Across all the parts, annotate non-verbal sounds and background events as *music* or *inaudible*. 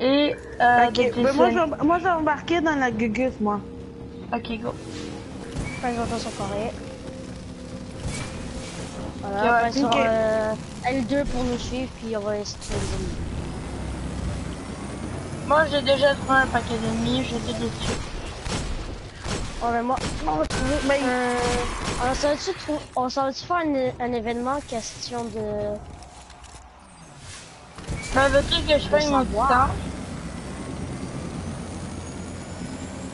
Et euh, Ok, ben moi, je, moi, j'ai embarqué dans la gugus, moi. Ok, go. Pas longtemps sur Corée. Ok, Voilà, ouais, après sur ok. euh, L2 pour nous suivre, puis on va essayer de les ennemis. Moi, j'ai déjà trouvé un paquet d'ennemis, j'étais déçu. Ouais, mais moi, moi, trouver, Mais- euh, on s'en va-tu trou- on s'en va-tu faire un, un événement question de... Ben, veux-tu que je fasse mon temps?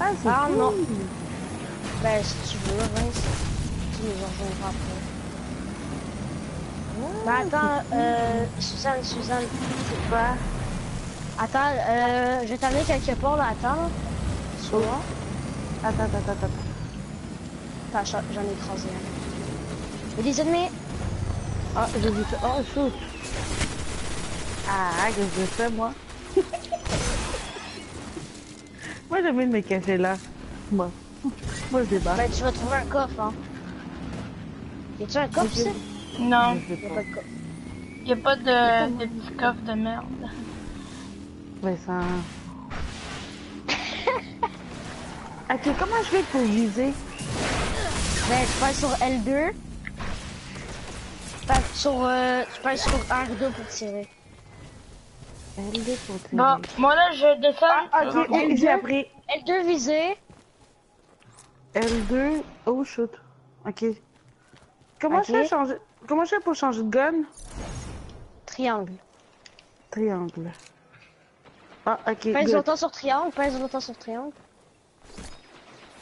Ah, c'est Ah, cool. non. Ben, si tu veux, Vince, tu nous rejoindras après. Ben, attends, euh, Suzanne, Suzanne, C'est quoi? attends, euh, je vais t'amener quelque part, là, attends. Soit. Attends, attends, attends, attends. Attends, j'en ai écrasé un. Il y a des ennemis! Ah, j'ai vu ça. Oh, shoot. Ah, qu'est-ce que je fais, moi? moi, j'aime bien me cacher là. Moi. Moi, je débarque. Ben, tu vas trouver un coffre, hein. Y a-tu un coffre, ici? Non, Je sais Y a pas. pas de coffre. y a pas de, de coffres de merde. Vincent. *laughs* ok, comment je fais pour viser? Ben, tu passes sur L2. Ben, sur, euh, tu passes sur R2 pour tirer. L2 pour tirer. Bon, moi là, je descends. Ah, ok, L2. j'ai appris. L2 visé. L2. Oh, shoot. Ok. Comment Ok. je fais changer... Comment je fais pour changer de gun? Triangle. Triangle. Ah, ok. Pèse longtemps sur triangle, pèse longtemps sur triangle.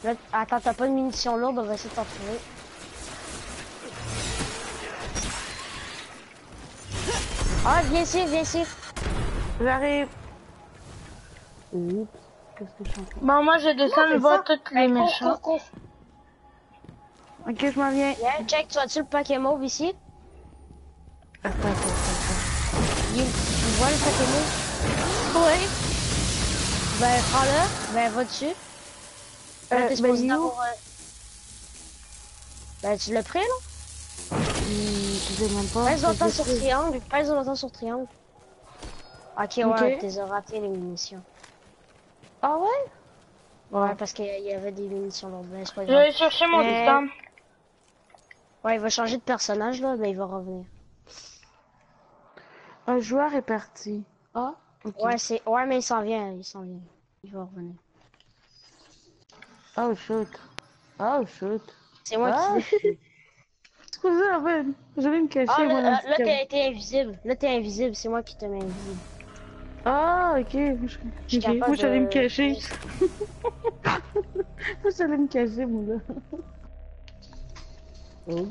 Là, attends, t'as pas de munitions lourdes, on va essayer de t'en trouver. Ah, viens ici, viens ici. J'arrive. Oups. Qu'est-ce que je suis en train Bon, moi, je descends, je vois tous les méchants. Ok, je m'en viens. Viens, check, tu vois-tu le paquet mauve ici? Attends, attends, attends. Il- Tu vois le paquet mauve? Oui. Ben, prends-le. Ben, va dessus. Euh, t'es ben, supposé il est où? d'avoir, euh, Ben, tu l'as pris, là? Hmm, Je sais même pas. Pèse longtemps sur triangle, pèse longtemps sur triangle. Ok, ouais, Ok. t'es raté les munitions. Ah ouais? Ouais, parce qu'il y avait des munitions lourdes, mais c'est pas Je vais chercher mon Euh, destin. Ouais, il va changer de personnage, là, mais il va revenir. Un joueur est parti. Ah? Ouais, c'est... Ouais, mais il s'en vient, il s'en vient. Il va revenir. Oh shoot. Oh shoot. C'est moi Ah, qui... *laughs* Excusez, en fait, j'allais me cacher. Ah, moi, là, dans là, le là, t'es invisible. Là, t'es invisible, c'est moi qui te mets invisible. Ah, ok. Je... suis ok. capable Moi, j'allais de- me cacher. *laughs* Moi, j'allais me cacher, moi, là. Oh.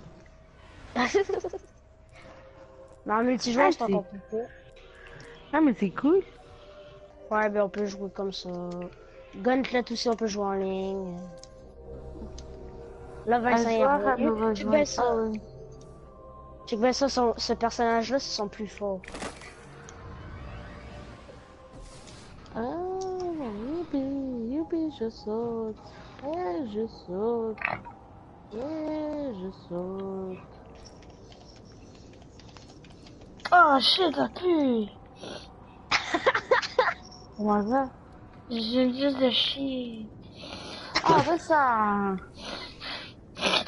Mais en multijoueur, Ah, c'est encore plus cool. Ah, mais c'est cool. Ouais, ben on peut jouer comme ça. Gauntlet aussi, on peut jouer en ligne. Là, Vincent est à revenu. nous Tu baisses ça. Ah. Tu baisses ça, ce personnage-là, c'est son plus fort. Ah, youpi, youpi, je saute. Eh, je saute. Eh, je saute. Oh, shit, ça pue. *laughs* Comment ça? J'ai juste de chier. Ah, ouais, ça. *laughs*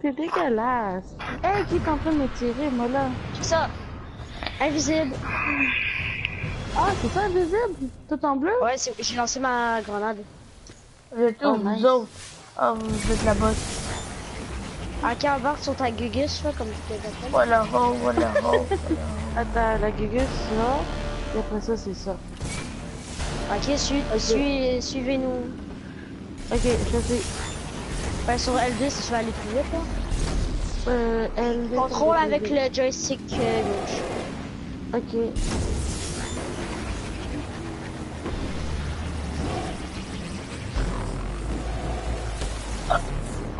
C'est dégueulasse. Hey, qui est en train de me tirer, moi, là? Ça. Invisible. Ah, c'est ça, invisible? Tout en bleu? Ouais, c'est- j'ai lancé ma grenade. Vous êtes où, Oh, vous nice. autres? Oh, vous êtes là-bas. En embarque sur ta gugus, comme tu t'es. Voilà, oh, voilà, oh. Attends, la gugus, là. Et après ça, c'est ça. Ok, suis- suis- suivez-nous. Ok, je sais. Ouais, sur L2, si tu vas aller plus vite, là. Euh, elle... Contrôle avec le joystick euh, gauche. Ok.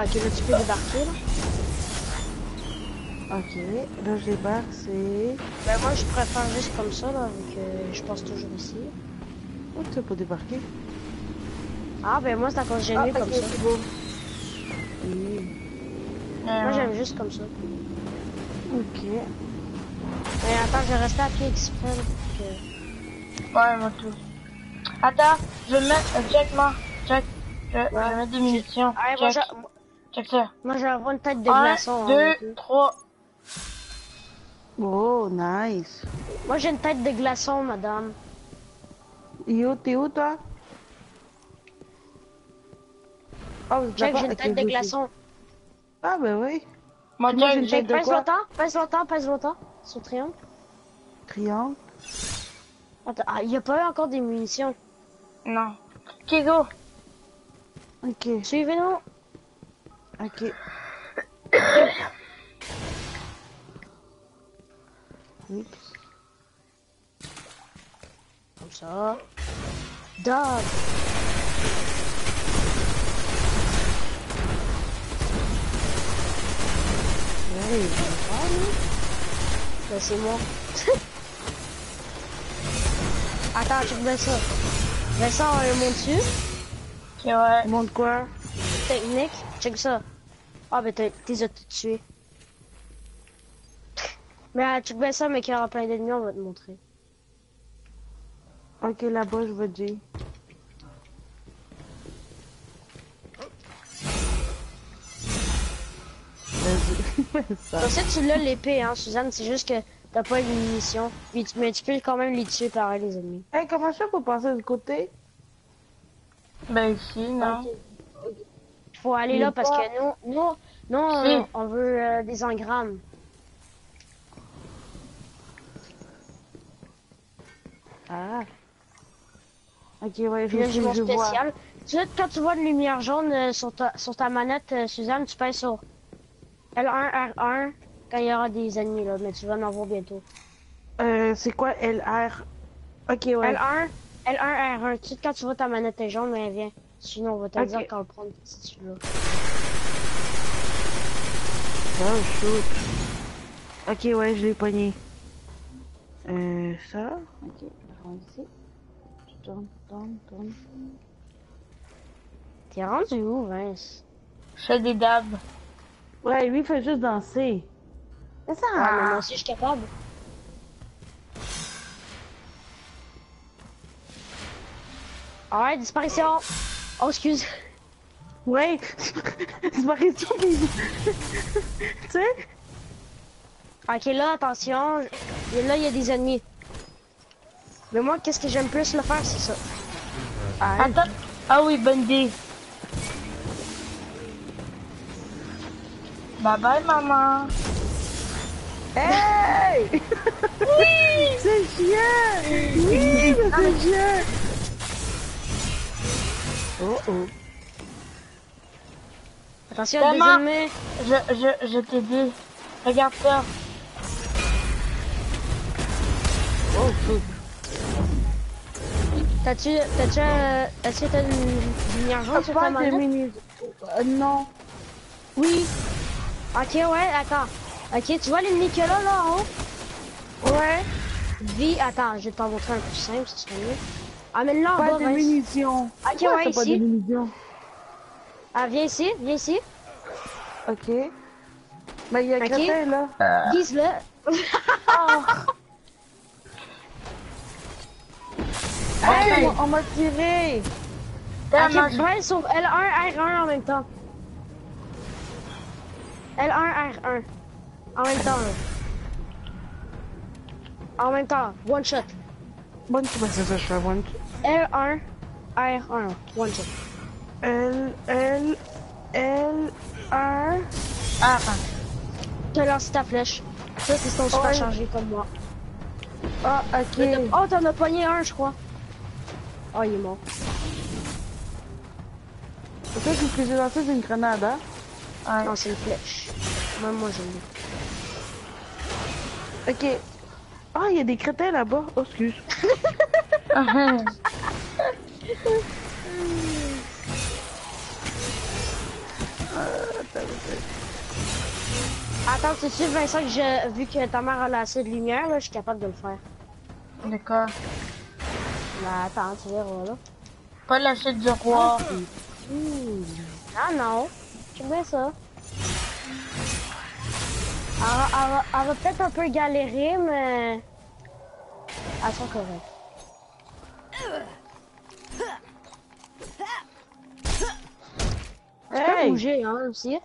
Ok, là, tu peux débarquer, là. Ok. Là, je débarque, c'est... Ben, moi, je préfère juste comme ça, là, avec, euh, je passe toujours ici. Oh, tu peux débarquer. Ah, ben, moi, que j'aime mieux comme ça. beau. Oui. Moi, Euh, j'aime juste comme ça. Ok. Mais attends, je vais rester à pied exprès. que- Ouais, moi tout. Attends, je vais mettre, euh, check moi, check. Je, je vais mettre des munitions. Ah, Ouais, moi, check, ça. moi, j'ai une tête de glaçon. hein, deux, trois. Oh, nice. Moi, j'ai une tête de glaçon, madame. Yo, t'es où, toi? Oh, Check, j'ai une tête de glaçon. Ah, ben oui. Moi, j'ai une tête de Pèse longtemps, pèse longtemps, pèse longtemps. Sur triangle. Triangle. Attends, ah, il y a pas eu encore des munitions. Non. Ok, go. Ok, Suivez-nous. Ok. Oups. Comme ça. Pas, lui. Ben, c'est moi. *laughs* Attends, check bien ça. Vincent, on monte dessus. Ok, ouais. Montre quoi? Technique. Check ça. Ah, ben, t'es t'es as tout tué. Mais euh, check bien ça, mais qu'il y aura plein d'ennemis, on va te montrer. Ok, là-bas, je vais dire. Vas-y. *laughs* Ça. Tu l'as l'épée, hein, Suzanne. C'est juste que t'as pas une munition. Mais tu peux quand même les tuer pareil, les ennemis. Hey, comment ça pour passer de côté? Ben ici, non. Faut aller là parce que nous, nous, nous Si. on, veut euh, des engrammes. Ah. Ok, ouais, là, je, je vois. spécial. Tu sais, quand tu vois une lumière jaune euh, sur, ta, sur ta manette, euh, Suzanne, tu pèses sur L1, R1 quand il y aura des ennemis, là. Mais tu vas en avoir bientôt. Euh, c'est quoi LR? Ok, ouais. L1, L1, R1. Tu sais, quand tu vois ta manette est jaune, mais viens. Sinon, on va te Ok. dire quand le prendre si tu veux. Oh, shoot. Ok, ouais, je l'ai pogné. Euh, ça. Ok, je rentre ici. Je tourne, tourne, tourne. T'es rendu où, Vince? Je fais des dabs. Ouais, lui, il fait juste danser. C'est ça. Ouais, mais moi aussi, je suis capable. Ouais, disparition! Oh, excuse. Ouais. Disparition, puis... tu sais? Ok, là, attention. Et là, il y a des ennemis. Mais moi, qu'est-ce que j'aime plus le faire, c'est ça. Ah, Attends. Ah oui, bonne idée. Bye bye, maman. Hey! Oui! *laughs* C'est chien! Oui, mais c'est chien! Oh oh. Attention, ennemis. Je, je, je t'ai dit. Regarde ça. Oh, shoot. T'as-tu, t'as-tu, euh, est-ce que t'as une sur ta mini... Euh, non. Oui. Ok, ouais, attends. Ok, tu vois y a là, là, en haut? Ouais. Vie, attends, je vais t'en montrer un plus simple, ce serait mieux. Amène-le en Pas bas, de Vince. munitions. Ok, Pourquoi ouais, t'as pas ici. de munitions? Ah, viens ici, viens ici. Ok. Mais il y a Ok. Crétin, là. Vise-le. *laughs* Hey, on m'a tiré! Ok, Vince sauve L1, R1 en même temps. L1, R1. En même temps, là. En même temps, one shot. Bonne c'est ça, je fais one. L1, R1, one shot. L, L, L, R. Ah, T'as lancé ta flèche. Ça, c'est ton super Ouais. chargé comme moi. Ah, ok. Oh, t'en as pogné un, je crois. Oh, il est mort. C'est toi qui faisais lancer une grenade, hein? Ouais. Non, c'est une flèche. Même moi, je l'ai. Ok. Ah, il y a des crétins là-bas. Oh, excuse. *laughs* Attends, tu sais, Vincent, que je, vu que ta mère a assez de lumière, là, je suis capable de le faire. D'accord. Bah, attends, tu verras, là. Pas la chute du roi. Ah non, j'aime bien ça? Elle, va- elle va, elle va peut-être un peu galérer, mais... Elles sont correctes. Tu peux Hey! bouger, hein, aussi.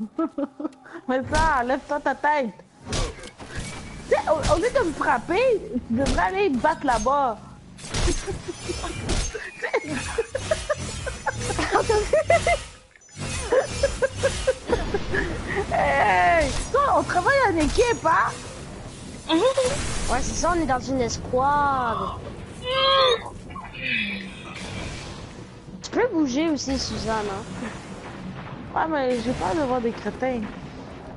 *laughs* Mais ça, lève-toi ta tête. Tu sais, au, au lieu de me frapper, tu devrais aller te battre là-bas. *laughs* hey! Ça, on travaille en équipe, hein? *laughs* Ouais, c'est ça, on est dans une escouade. Tu peux bouger aussi, Suzanne, hein. Ouais, mais j'ai peur de voir des crétins.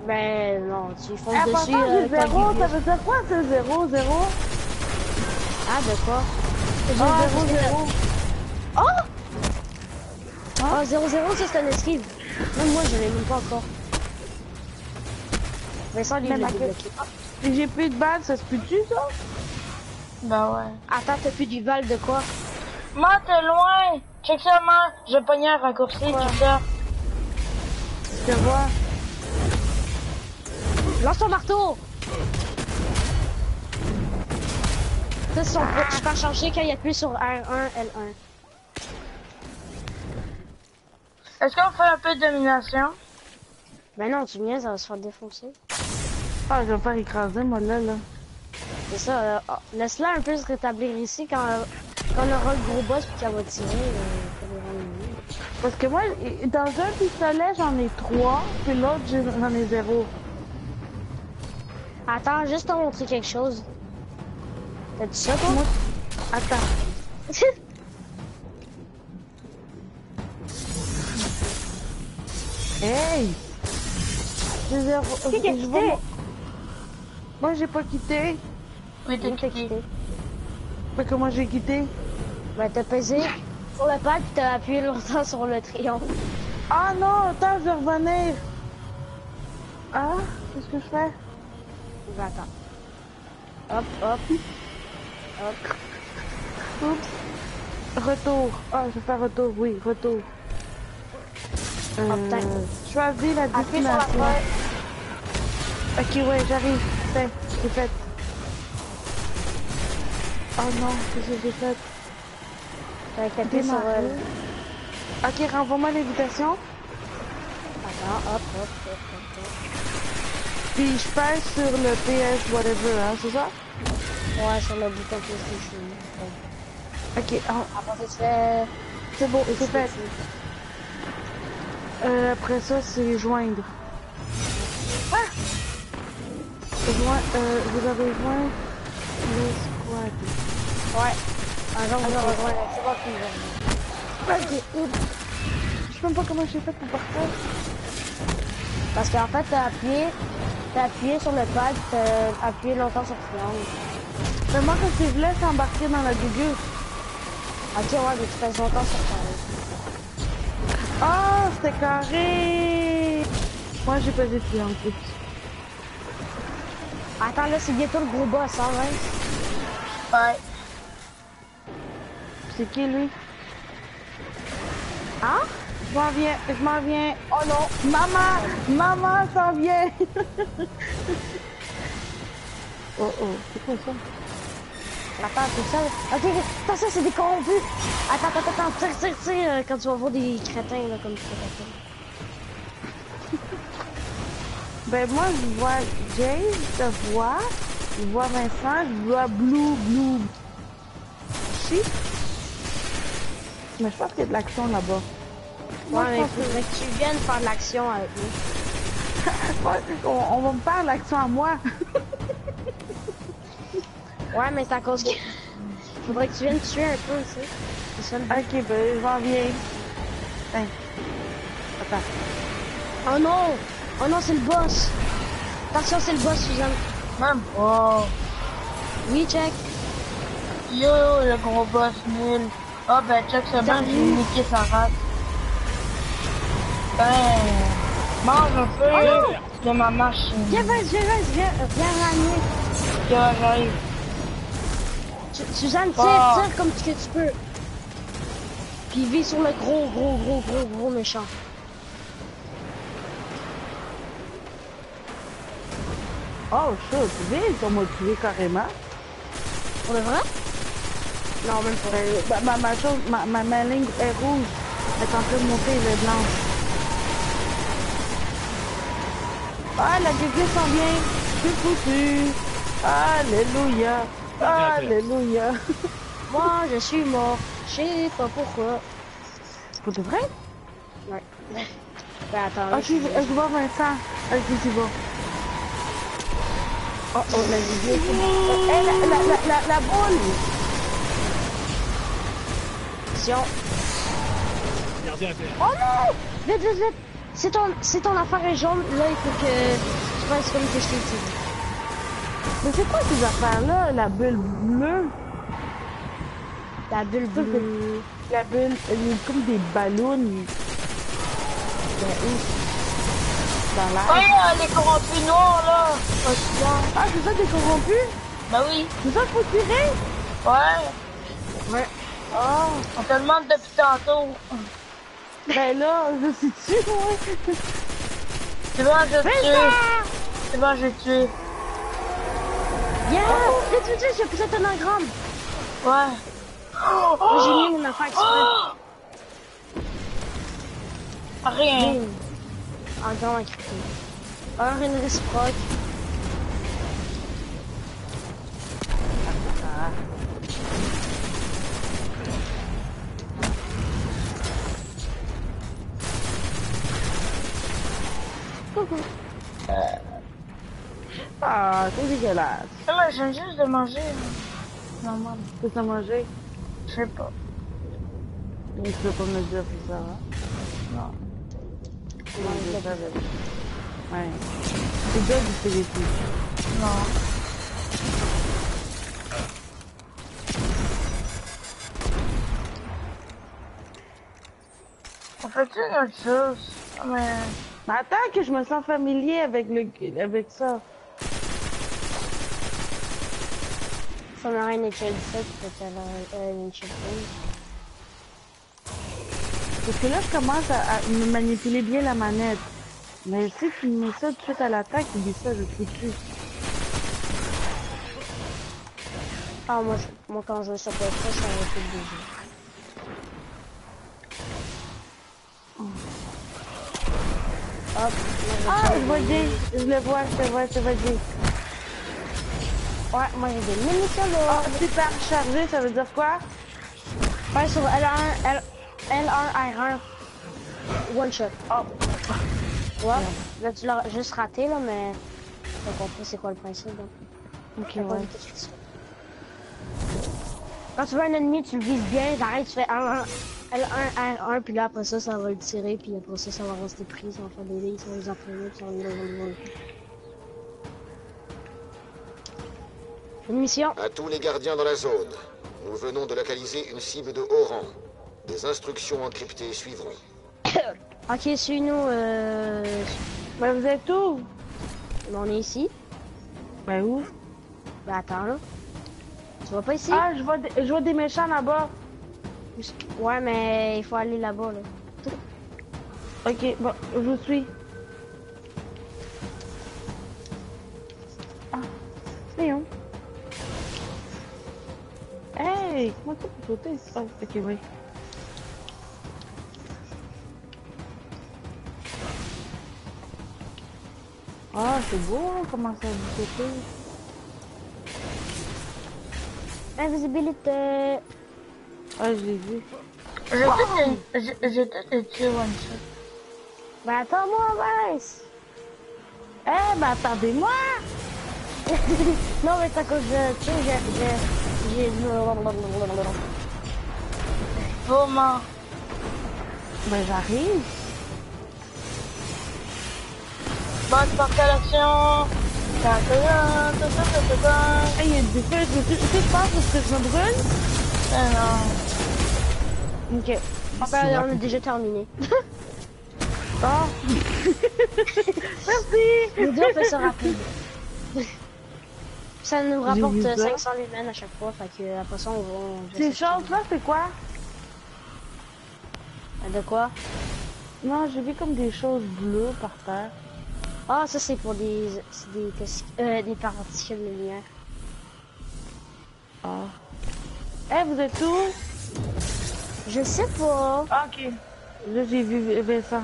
Ben non, tu fonces dessus. pourtant, j'ai t'as zéro. du- Ça veut dire quoi, ce zéro, zéro? Ah, de quoi? J'ai Ah, zéro, zéro, zéro. Oh! Ah, 0 0 ça c'est un esquive. Même moi, je l'ai même pas encore. Lui, Mais il l'a ma débloqué. Si j'ai plus de balles, ça se peut-tu, ça? Bah ouais. Attends, t'as plus du val de quoi? Moi, t'es loin. Check ça, moi. Je pognais un raccourci, tout ça. Je te vois. Lance ton marteau! Ça, son je peux changer quand il appuie sur R1, L1. Est-ce qu'on fait un peu de domination? Ben non, tu viens, ça va se faire défoncer. Ah, je vais faire écraser, moi, là, là. C'est ça, euh, oh, laisse-la un peu se rétablir ici quand, quand on aura le gros boss puis qu'elle va tirer. euh. Parce que moi, dans un pistolet, j'en ai trois, puis l'autre, j'en ai zéro. Attends, juste te montrer quelque chose. T'as-tu ça, toi? Moi, attends. *laughs* Hey! Zéro. A je mon- Moi, j'ai pas quitté. Oui, t'as quitté. quitté. Mais comment j'ai quitté? Ben, t'as pesé sur pad puis t'as appuyé longtemps sur le triangle. Ah non, attends, je vais revenir. Ah, qu'est-ce que je fais? Ben, attends. Hop, hop. Hop. Oups. Retour. Ah, je vais faire retour, oui, retour. Euh, Oh, choisis la la destination. Ok, ouais, j'arrive. C'est, c'est fait. Oh non, qu'est-ce que j'ai fait? T'as appuyé sur... Démarrer. euh, Ok, renvoie-moi l'invitation. Attends, hop, hop, hop, hop, hop. Puis je passe sur le PS whatever, hein, c'est ça? Ouais, sur le bouton PlayStation. Ouais. Ok, ah, Après, tu fais... c'est bon, c'est fait. Euh, après ça, c'est joindre. Ah! Join, euh, vous avez joint le squad. Ouais. Un jour, vous aurez rejoint. C'est tu. Ok, oups. Je sais même pas comment j'ai fait pour partir. Parce qu'en fait, t'as appuyé... T'as appuyé sur le pad, t'as appuyé longtemps sur le triangle. Mais moi, quand je laisse embarquer dans la gueule. Ok, ouais, mais tu fais longtemps sur le triangle. Ah, c'était carré! Moi, j'ai pas en plus. Attends, là, c'est bientôt le gros boss, hein, ouais. Ouais. C'est qui, lui? Hein? Je m'en viens, je m'en viens. Oh non! Maman! Maman s'en vient! *laughs* oh oh, c'est quoi ça? Attends, c'est ça. Ok. Attends, ça, c'est des corrompus. Attends, attends, attends. Tire, tire, tire. euh, Quand tu vas voir des crétins, là, comme t'appeler. *laughs* Ben moi, je vois Jay, je te vois. Je vois Vincent, je vois Blue, Blue. Si? Mais je pense qu'il y a de l'action là-bas. Moi, Ouais, je mais faudrait que tu viennes faire de l'action avec nous. *laughs* on, on va me faire l'action à moi. *laughs* Ouais, mais c'est à cause que... Faudrait que tu viennes tuer un peu, ça but. ok, ben je m'en viens. Tiens. Attends. Oh non! Oh non, c'est le boss! Attention, c'est le boss, Suzanne. Même pas. Oui, check. Yo, le gros boss nul. Ah ben check ce man, Salut. j'ai niqué sa race. Ben, mange un peu Oh de ma machine. Viens, viens, viens, viens, viens ramener. Yo, j'arrive. Su- Suzanne, tire, Oh. tire comme que tu peux. Puis vis sur le gros, gros, gros, gros, gros méchant. Oh, shoot, vite, on m'a tué carrément. Pour de vrai? Non, même pas. Euh, ma, ma, ma chose, ma, ma, ma ligne est rouge. Elle est en train de monter, elle est blanche. Ah, la déglise s'en vient. Je suis foutu. Alléluia. Alléluia. *laughs* Moi, je suis mort. Je sais pas pourquoi. Pour de vrai? Ouais. Ben, attends, là, Ok, je, je vois Vincent. Ok, tu vois. Oh, oh, la vidéo. Eh, la, la, la, la, la boule. Attention. Gardien vert. Oh non! Vite, vite, vite! C'est ton, c'est ton affaire est jaune, là, il faut que tu fasses comme que je t'ai dit. Mais c'est quoi ces affaires-là? La bulle bleue? La bulle bleue. La bulle, elle est comme des ballons. Ben, où? Dans Oh, l'air. les corrompus noirs, là. Oh. Ah, c'est ça des corrompus? Bah oui. C'est ça qu'il faut tirer? Ouais. Ouais. Oh, On te demande depuis tantôt. ben là, je suis dessus, ouais. C'est bon, je tuer. C'est bon, je vais tuer. Yeah! Vite, vite, vite, j'ai poussé ton anagramme. Ouais. Moi, j'ai mis mon affaire exprès. Rien. Bing. Anagramme encrypté. Un une réciproque. Ah, c'est dégueulasse. Mais je viens juste de manger. là. Normal. Qu'est-ce que t'as mangé? Je sais pas. Mais tu peux pas me dire plus ça, hein? Non. Savais. Ouais. C'est déjà du téléphone. Non. On fait une autre chose? Ah, Mais... Mais attends que je me sens familier avec le, avec ça. Ça n'a rien été 17, peut-être euh, une chip Parce que là, je commence à, à me manipuler bien la manette. Mais si tu me mets ça tout de suite à l'attaque, dis ça, je sais plus. Ah, moi, je- moi quand je peut être ça, ça va être le jeu. Hop, Ah, je vois Jay. Je le vois, je le vois, je vois Jay. Ouais, moi j'ai des munitions là. Ah, super chargé, ça veut dire quoi? Ouais, sur L1, L, L1, R1. One shot. Oh, Ouais. Là, tu l'as juste raté, là, mais t'as compris c'est quoi le principe. Donc. ok, T'as pas ouais. Quand tu vois un ennemi, tu le vises bien, t'arrêtes, tu fais L1, L1, R1, puis là après ça, ça va le tirer, puis après ça, ça va rester pris, ça va faire des lignes, ça va les entraîner, puis ça va les Une mission. À tous les gardiens dans la zone, nous venons de localiser une cible de haut rang. Des instructions encryptées suivront. *coughs* Ok, suis-nous, euh... Ben, vous êtes où? On est ici. Ben, où? Ben attends, là. Tu vas pas ici? Ah, je vois, des, je vois des méchants là-bas. Ouais, mais il faut aller là-bas, là. Ok, bon, je vous suis. Ah, Léon. Hey, comment ça peut sauter? Ah, ok, oui. Ah, c'est beau, hein, comment ça vous sauter. Invisibilité. Ah, je l'ai vu. J'ai tout, j'ai- j'ai tout tué one shot. Ben attends-moi, Vince. Eh, ben, attendez-moi! *laughs* non, mais c'est à cause de... Tu sais, j'ai... j'ai- J'ai... Vos morts. Ben, j'arrive. Bonne porte à l'action. Hey, il y a des feux, tu sais, je pense parce que je me brûle? Ah non. Ok. Ben, on a déjà terminé. Ah! *laughs* Merci! Les deux, on fait ça rapide. Ça nous rapporte vu ça. 500 lumens à chaque fois, fait que après ça, on va... on Ces choses-là, c'est quoi? De quoi? Non, j'ai vu comme des choses bleues par terre. Ah, ça c'est pour des, des, euh, des particules de lumière. Ah. Eh, vous êtes où? Je sais pas. Ah, ok. Là, j'ai vu Vincent.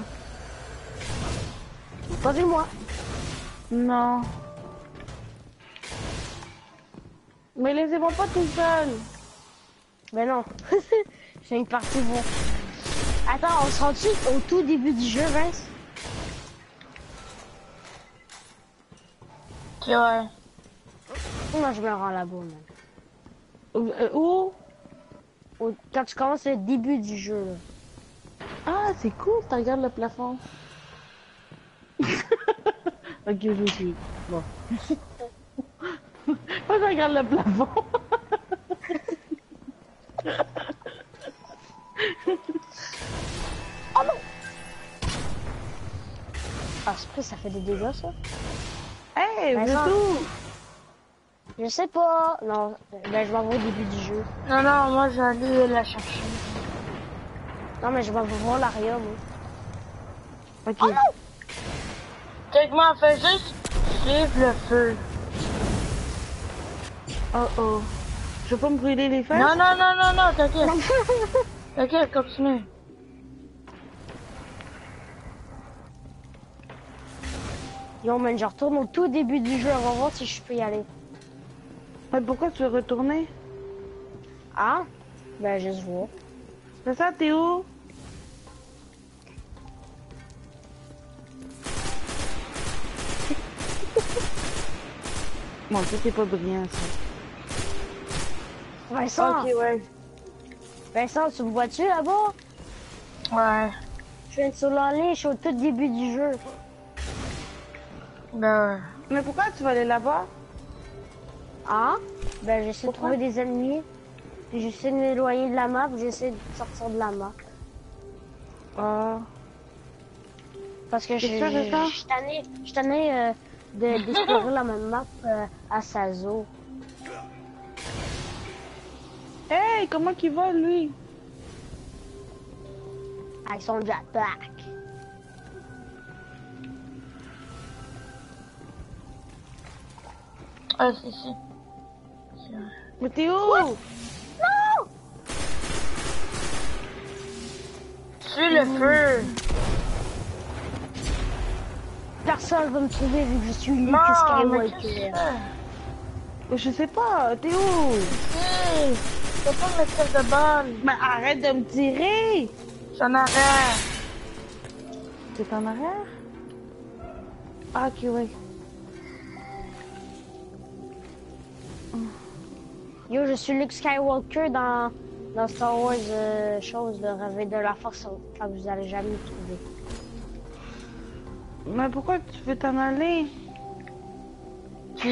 Pas vu moi. Non. Mais laissez-moi pas tout seul. Ben non. *laughs* J'ai une partie bon. Attends, on se rend au tout début du jeu, Vince? Ouais. Moi, je me rends là-bas, man. Où, euh, où? Au- Quand tu commences le début du jeu, là. Ah, c'est cool, tu regardes le plafond. *laughs* ok, je suis. Bon. *laughs* Moi, je regarde le plafond. *laughs* Ah, c'est vrai, ça fait des dégâts, ça? Hey, vous Vincent. êtes où? Je sais pas. Non, ben je vais au début du jeu. Non, non, moi j'allais la chercher. Non, mais je vais voir l'aria, moi. Ok. Check-moi, fais juste suivre le feu. Oh oh. Je peux me brûler les fesses? Non, non, non, non, non, t'inquiète. *laughs* T'inquiète, continue. Yo, man, je retourne au tout début du jeu. On va voir si je peux y aller. Mais pourquoi tu veux retourner? Ah? Ben, juste voir. C'est ça, t'es où? *laughs* Bon, ça c'est pas brillant ça. Vincent! ouais. Vincent, tu me vois-tu là-bas? Ouais. Je viens de sur l'enligne, je suis au tout début du jeu. Ben ouais. Mais pourquoi tu vas aller là-bas? Ah? Ben, j'essaie de trouver des ennemis. Puis j'essaie de m'éloigner de la map, j'essaie de sortir de la map. Ah. Parce que je suis tanné, je tanné euh, de- *laughs* d'explorer la même map euh, à Sazo. Hey, comment qu'il va lui? Avec son jetpack. Ah, si, si. Mais t'es où Suis le feu. Personne va me trouver vu que je suis Luke Non, Skywalker. c'est? Je sais pas, t'es où Si, c'est pas me tire de balle. Mais arrête de me tirer C'est en arrière. T'es en arrière? Ah, ok, ouais. Yo, je suis Luke Skywalker dans, dans Star Wars euh, chose, le réveil de la force, quand vous allez jamais me trouver. Mais pourquoi tu veux t'en aller? *laughs*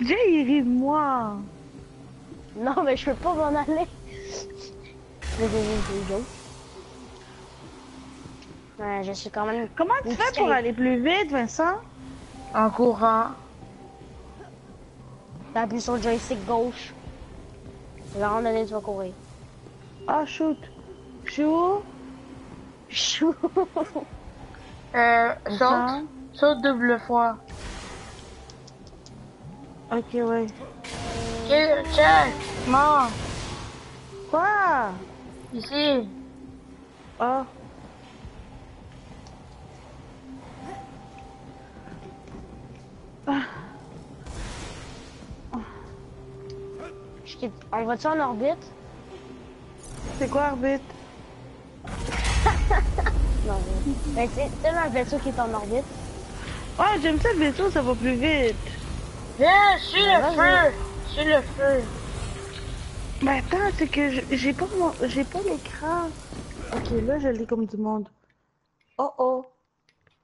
Jay, il rit de moi. Non, mais je peux pas m'en aller. Ouais, je suis quand même... Comment tu fais pour aller plus vite, Vincent? En courant. T'appuies sur le joystick gauche. Vas rendre donné, tu vas courir. Ah, shoot. Où Chou. *laughs* Euh, saute. Saute double fois. Ok, ouais. Ok, check. Non. Quoi? Ici. Ah. On va-tu en orbite? C'est quoi, arbitre *laughs* Non, mais... Ben, sais, le vaisseau qui est en orbite. Ah, j'aime ça, le vaisseau, ça va plus vite. Viens, suis le vas-y. feu. Suis le feu. Mais attends, c'est que j'ai pas mon... j'ai pas l'écran. Ok, là, je l'ai comme du monde. Oh oh.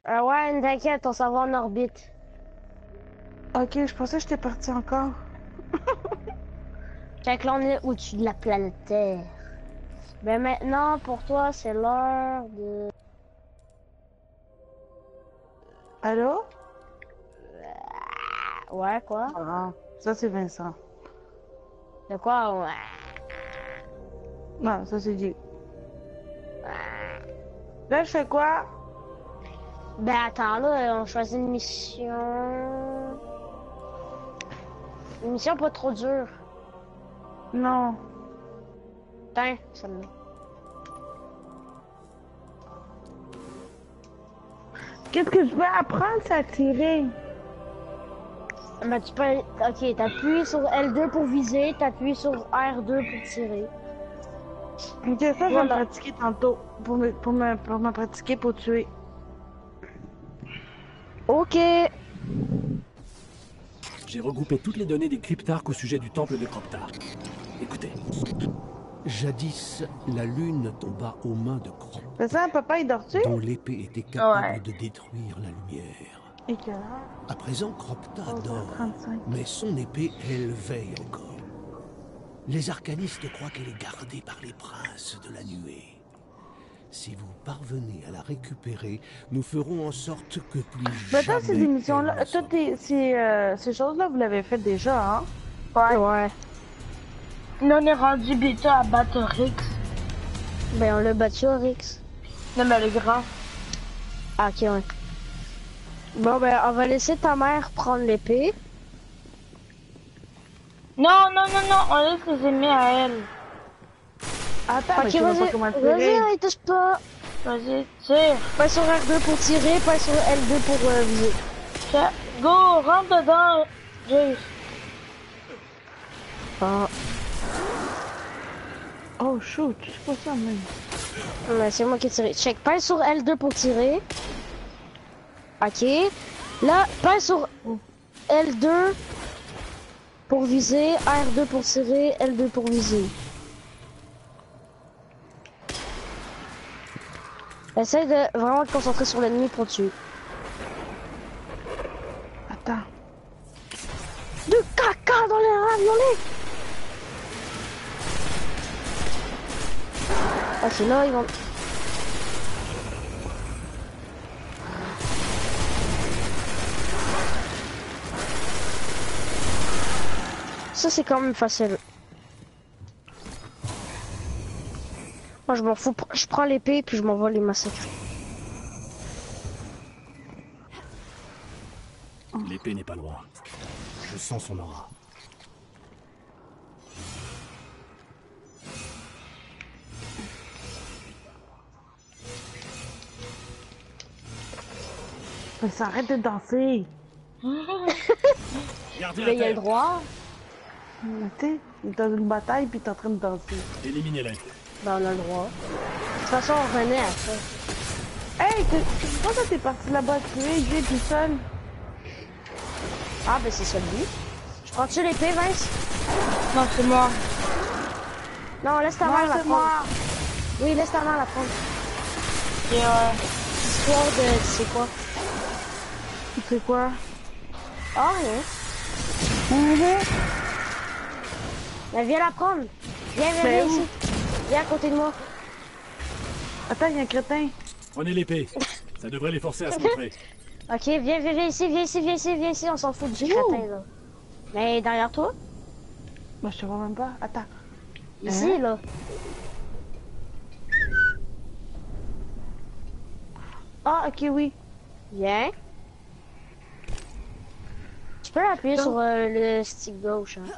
Euh, ouais, t'inquiète, on s'en va en orbite. Ok, je pensais que j'étais parti encore. *laughs* Fait que là, on est au-dessus de la planète Terre. Ben maintenant, pour toi, c'est l'heure de... Allô? Ouais, quoi? Ah, ça c'est Vincent. De quoi? Ouais. Non, ça c'est dit. Là, je fais quoi? Ben attends, là, on choisit une mission. Une mission pas trop dure. Non. Tiens, celle-là. Qu'est-ce que je vais apprendre, à tirer? Ben tu peux... Ok, t'appuies sur L2 pour viser, t'appuies sur R2 pour tirer. Ok, ça, je vais me pratiquer tantôt. Pour me, pour me, pour me pratiquer pour tuer. Ok. J'ai regroupé toutes les données des cryptarques au sujet du temple de Croptar. Écoutez. Jadis, la lune tomba aux mains de Krop, C'est ça, papa, il dort-tu? dont l'épée était capable Ouais. de détruire la lumière. Et quelle heure? À présent, Cropta Oh, dort, 35. mais son épée, elle veille encore. Les arcanistes croient qu'elle est gardée par les princes de la nuée. Si vous parvenez à la récupérer, nous ferons en sorte que plus Mais jamais attends, ces émissions-là, toutes ces, euh, ces choses-là, vous l'avez fait déjà, hein? Ouais. Ouais. Là, on est rendu bêta à battre Rix. Ben on l'a battu, Rix. Non, mais le grand. Ah, ok, ouais. Bon, ben on va laisser ta mère prendre l'épée. Non, non, non, non, on laisse les ennemis à elle. Attends, mais Ok, vas-y, vas-y, touche pas. Vas-y, tire. Pas sur R2 pour tirer, pas sur L2 pour euh, viser. Go, rentre dedans, Jace. Ah, Oh, shoot, c'est pas ça, même. ben, c'est moi qui ai tiré. Check, pas sur L2 pour tirer. Ok. Là, pas sur L2 pour viser, R2 pour tirer, L2 pour viser. Essaye de vraiment te concentrer sur l'ennemi pour tuer. Attends. De caca dans les raviolis Ah c'est là ils vont... Ça c'est quand même facile. Moi je m'en fous, je prends l'épée puis je m'envoie les massacrer. L'épée n'est pas loin. Je sens son aura. Mais ça arrête de danser. *laughs* La il y a le droit. Mais tu sais, il est dans une bataille puis t'es en train de danser. Éliminez-les. Ben on a le droit. De toute façon on revenait après. Hey, tu- pourquoi t'es parti là-bas tuer, Jay, tout seul? Ah ben c'est ça le but. Je prends-tu l'épée Vince? Non, c'est moi. Non laisse ta mère la c'est prendre. moi. Oui laisse ta mère la prendre. Et ouais. Histoire de... tu sais quoi? C'est quoi? Ah rien. Mais viens la prendre. Viens, viens, viens ici. Viens à côté de moi. Attends, il y a un crétin. Prenez l'épée. Ça devrait les forcer à se montrer. *laughs* Ok, viens, viens, viens ici, viens ici, viens ici, viens ici. On s'en fout du crétin là. Mais derrière toi? Moi, je te vois même pas. Attends. Ici Hein? là. Ah, ok, oui. Viens. Peux appuyer sur euh, le stick gauche. Hein.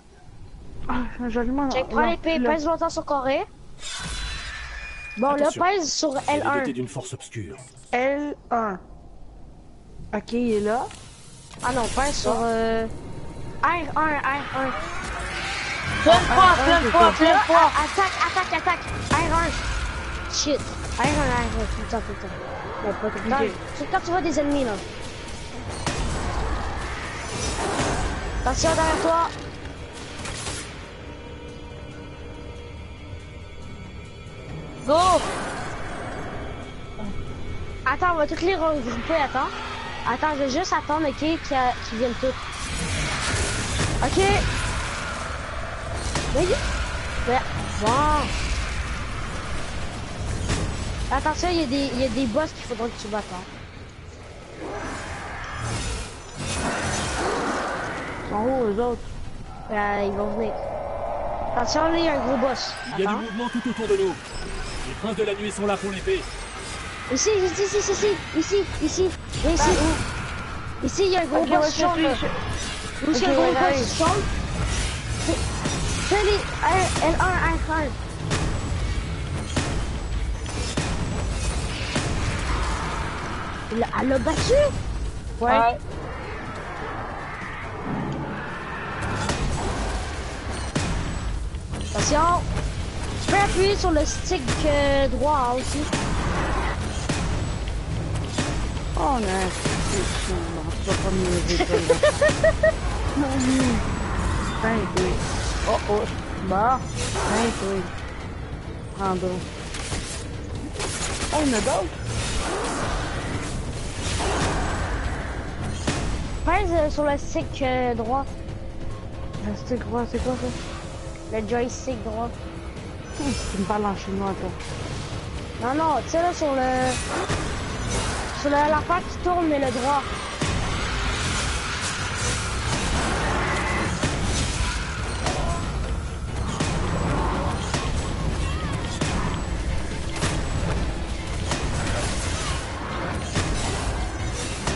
Ah, joliment. Check, prends l'épée, pèse longtemps sur carré. Bon, Attention. là, pèse sur J'ai hérité L1. d'une force obscure. L1. Ok, il est là. Ah non, pèse sur euh... R1, R1. Plein de fois, plein de fois, plein de fois. Ah, Attaque, attaque, attaque. R1. Shit. R1, R1, tout le temps, tout le temps. Mais pas tout le temps. Ok. C'est quand tu vois des ennemis, là. Attention derrière toi. Go. Attends, on va toutes les regrouper, attends. Attends, je vais juste attendre, ok, qu'ils qu'ils viennent toutes. Ok. Ouais. Bon. Attention, il y, a des- il y a des boss qu'il faudra que tu battes. Hein. Sont où, eux autres? Euh, ils vont venir. Attention, là, il y a un gros boss. Il y a Attends. du mouvement tout autour de nous. Les princes de la nuit sont là pour l'épée. Ici, ici, ici, ici, ici, ici, ici. Ici, il y a un gros Ok, ouais, boss Où est-ce qu'il y a un gros boss? C'est- les R- L1, R1. Il l'a- Elle l'a battu? Ouais. Attention. Tu peux appuyer sur le stick euh, droit aussi. Oh non, c'est non, pas. Ben, *laughs* oui. Oh, oh. Bon. Ben, oui. Prends. Oh, il y en a d'autres? Pèse sur le stick euh, droit. Le stick droit, c'est quoi ça? Le joystick droit. Tu me parles en chinois, toi. Non, non, tu sais là sur le... Sur la, la part qui tourne, mais le droit.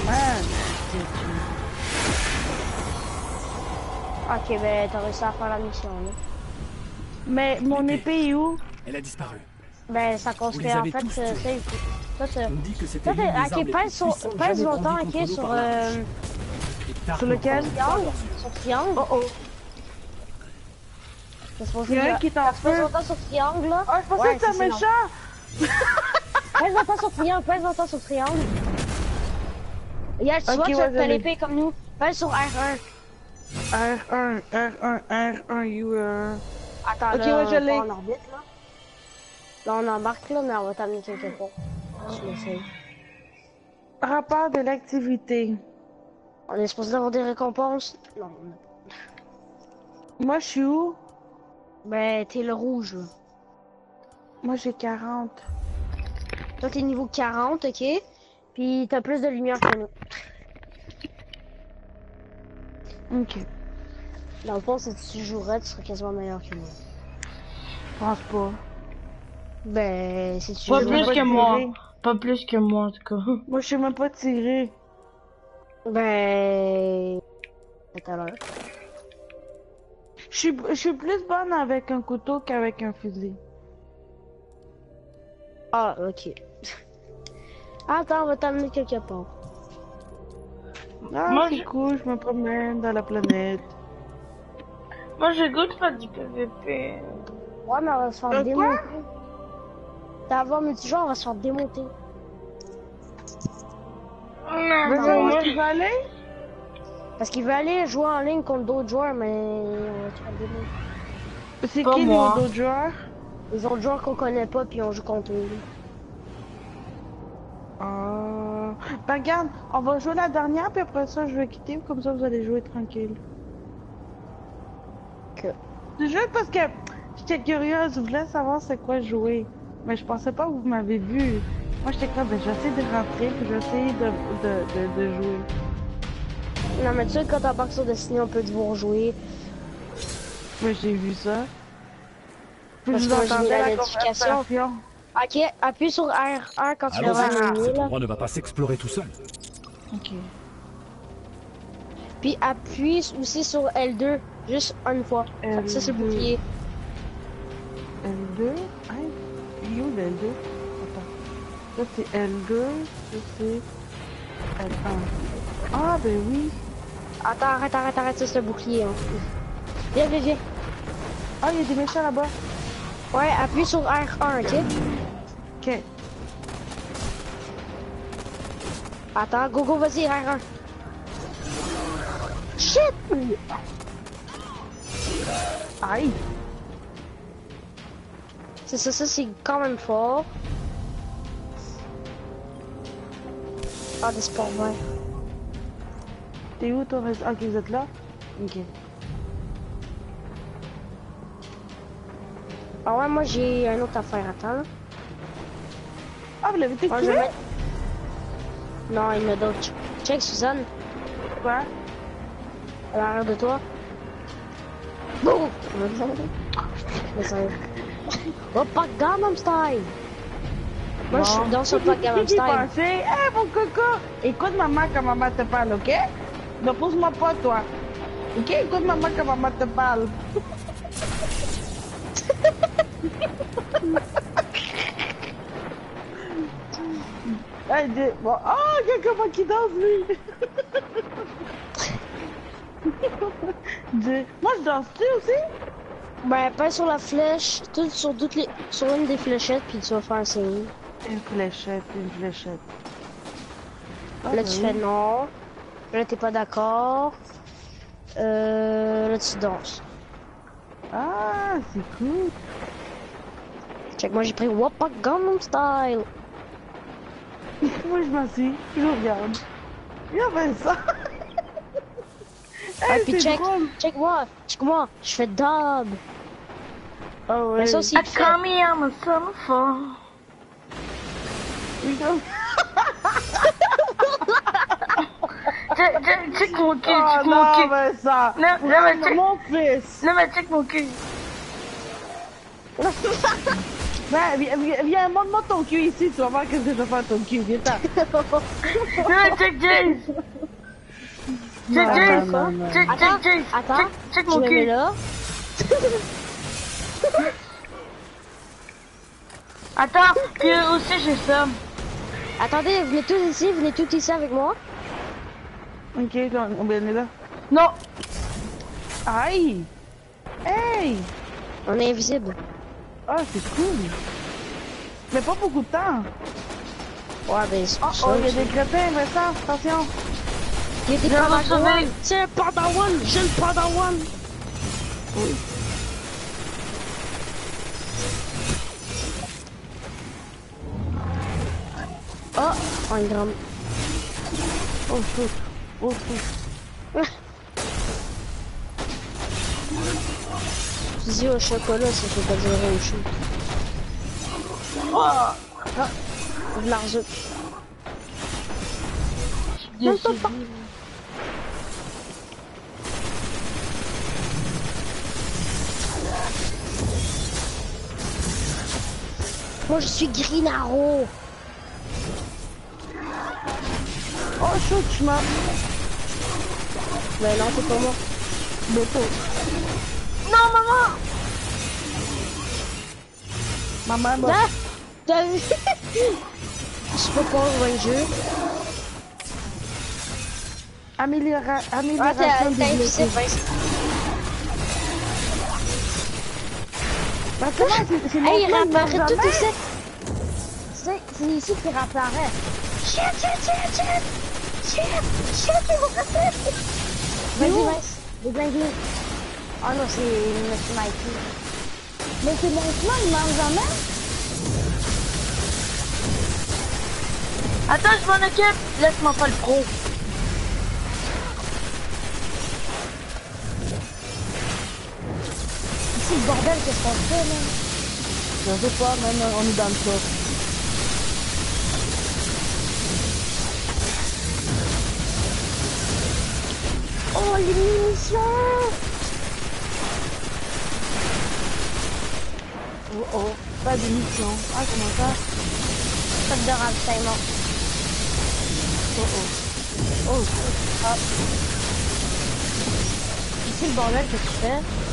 Man, Ok, ben t'as réussi à faire la mission là. Mais mon épée est où? Elle a disparu. Ben ça les en fait, euh, c'est... L'une des t'as- armes ok, pèse, sur, pèse longtemps, ok, sur, euh, sur lequel? sur triangle? Oh oh. C'est Il y a un que- qui est en ça feu. longtemps sur triangle là? Oh, je pensais que c'était c'est un méchant! Pèse longtemps sur triangle, pèse longtemps sur triangle. Regarde, tu vois, tu as l'épée comme nous. Pèse sur R1. R1, R1, R1, you, uh... Attends, Ok, là, ouais, je on l'ai. orbite, là. Là, on embarque, là, mais on va t'amener quelque part. Je l'essaye. Rapport de l'activité. On est supposé avoir des récompenses? Non. Moi, je suis où? Ben, t'es le rouge, là. Moi, j'ai 40. Toi, t'es niveau 40, ok? Puis t'as plus de lumière que nous. Ok. Dans le fond, si tu jouerais, tu serais quasiment meilleur que nous. Je pense pas. Ben, si tu Pas joues... plus pas que moi. Pas plus que moi, en tout cas. *laughs* Moi, je sais même pas tirer. Ben... Tout à l'heure. Je suis, je suis plus bonne avec un couteau qu'avec un fusil. Ah, ok. *laughs* Attends, on va t'amener quelque part. Ah, Moi, c'est je- cool, je me promène dans la planète. Moi, j'ai le goût de faire du PVP. Ouais, mais on va se faire Euh, démonter. T'as voir multijoueur, on va se faire démonter. Non, Vas-y, non, moi, aller? Parce qu'il veut aller jouer en ligne contre d'autres joueurs, mais on va se faire démonter. C'est Pas qui moi. les autres joueurs? Les autres joueurs qu'on connaît pas, puis on joue contre eux. Ah. Ben, regarde, on va jouer la dernière, puis après ça, je vais quitter, comme ça, vous allez jouer tranquille. Que- C'est juste parce que j'étais curieuse, je voulais savoir c'est quoi jouer. Mais je pensais pas que vous m'avez vu. Moi, j'étais comme, ben, je essayer de rentrer, puis je essayer de, de, de, de jouer. Non, mais tu sais, quand t'embarques sur Destiny, on peut vous rejouer. Moi, j'ai vu ça. Puis Parce je que vous la notification. Ok, appuie sur R1 quand tu vas Cet là. endroit ne va pas s'explorer tout seul. Ok. Puis appuie aussi sur L2, juste une fois. Ça, c'est le L2. bouclier. L2? Hein? Il est où le L2? Attends. Ça c'est L2, ça c'est L1. Ah ben oui. Attends, arrête, arrête, arrête, ça, c'est le bouclier. Hein. Viens, viens, viens. Ah, il y a des méchants là-bas. Ouais, appuie sur R1, ok? Ok. Attends, go, go, vas-y, R1. Shit! Aïe. C'est ça, ça, c'est quand même fort. Ah, des sports verts. T'es où toi? Reste- Ok, vous êtes là? Ok. Ah ouais, moi, j'ai un autre affaire. Attends, là. Ah, vous l'avez tué? Non, il y en a d'autres. Check, Suzanne, Quoi? À l'arrière de toi. Ça Oh, pas Gangnam Style! Moi, je suis dans ce pas Gangnam Style. pensait, eh mon coco, écoute maman quand maman te parle, ok? Ne pousse-moi pas toi. Ok, écoute maman quand maman te parle. *laughs* Dis- bon, oh, quelqu'un qui danse lui. *laughs* Moi je danse tu aussi? Ben, pas sur la flèche, tout sur toutes les, sur une des fléchettes, puis tu vas faire un signe. Une fléchette, une fléchette. Ah, Là, tu oui. fais non. Là, t'es pas d'accord. Euh, là, tu danses. Ah, c'est cool. Check, moi, j'ai pris Wappa Gangnam Style. *laughs* Moi je m'assieds, je regarde. Il y avait ça. *laughs* Ah, Hey, puis c'est check, drôle. check moi, check moi, je fais dab. Ah ouais. Mais ça aussi, I il fait. call me I'm a son of fun. Check, mon cul, Ah check mon non, cul. mais ça. Non, non, mais check, Mon fils. non, mais check mon cul. *laughs* Ben, viens, viens, viens montre-moi ton cul ici, tu vas voir qu'est-ce que je vais faire ton cul. Viens t'en. Non, mais check Jace. Check. Check, Attends, check Jace. attends, Check, check tu mon cul. là. *laughs* Attends, puis aussi j'ai ça. Attendez, venez tous ici, venez tous ici avec moi. Ok, on, est là. Non, Aïe. Hey. On est invisible. Ah, c'est cool. Mais pas beaucoup de temps. Ouais, ben, c'est Oh, oh, il y a des crétins, Vincent, attention. Il Je vais Padawan. C'est un Padawan, j'ai le Padawan. Oh, oh, une grande. Oh, shoot. Oh, shoot. Fusil au chocolat, ça fait pas dire au chou. Oh! Ah, l'argent. bien Même pas Moi, je suis Green Arrow. Oh, shoot, je m'en... Mais non, c'est pas moi. Mais pas. Non, maman. Maman, moi. Ah! T'as vu? *laughs* Je peux pas jouer le jeu. Améliora... Ah, Amélioration t'as Mais comment c'est... C'est mon il réapparaît tout. C'est c'est ici qu'il réapparaît. Shit, shit, shit, shit. Shit, shit, il va passer. Vas-y? Vince. Déglingue-le. Oh non, c'est Monsieur Mikey. Mais c'est mon plan, il jamais? Attends, je m'en occupe. Laisse-moi pas le pro. Ici, le bordel, qu'est-ce qu'on fait, là? Je sais pas, même on est dans le top. Oh, les munitions Oh oh, pas d'émission. Ah, comment ça? Pas de ravitaillement. Oh oh. Oh, Ah. Ici, le bordel, qu'est-ce que tu fais?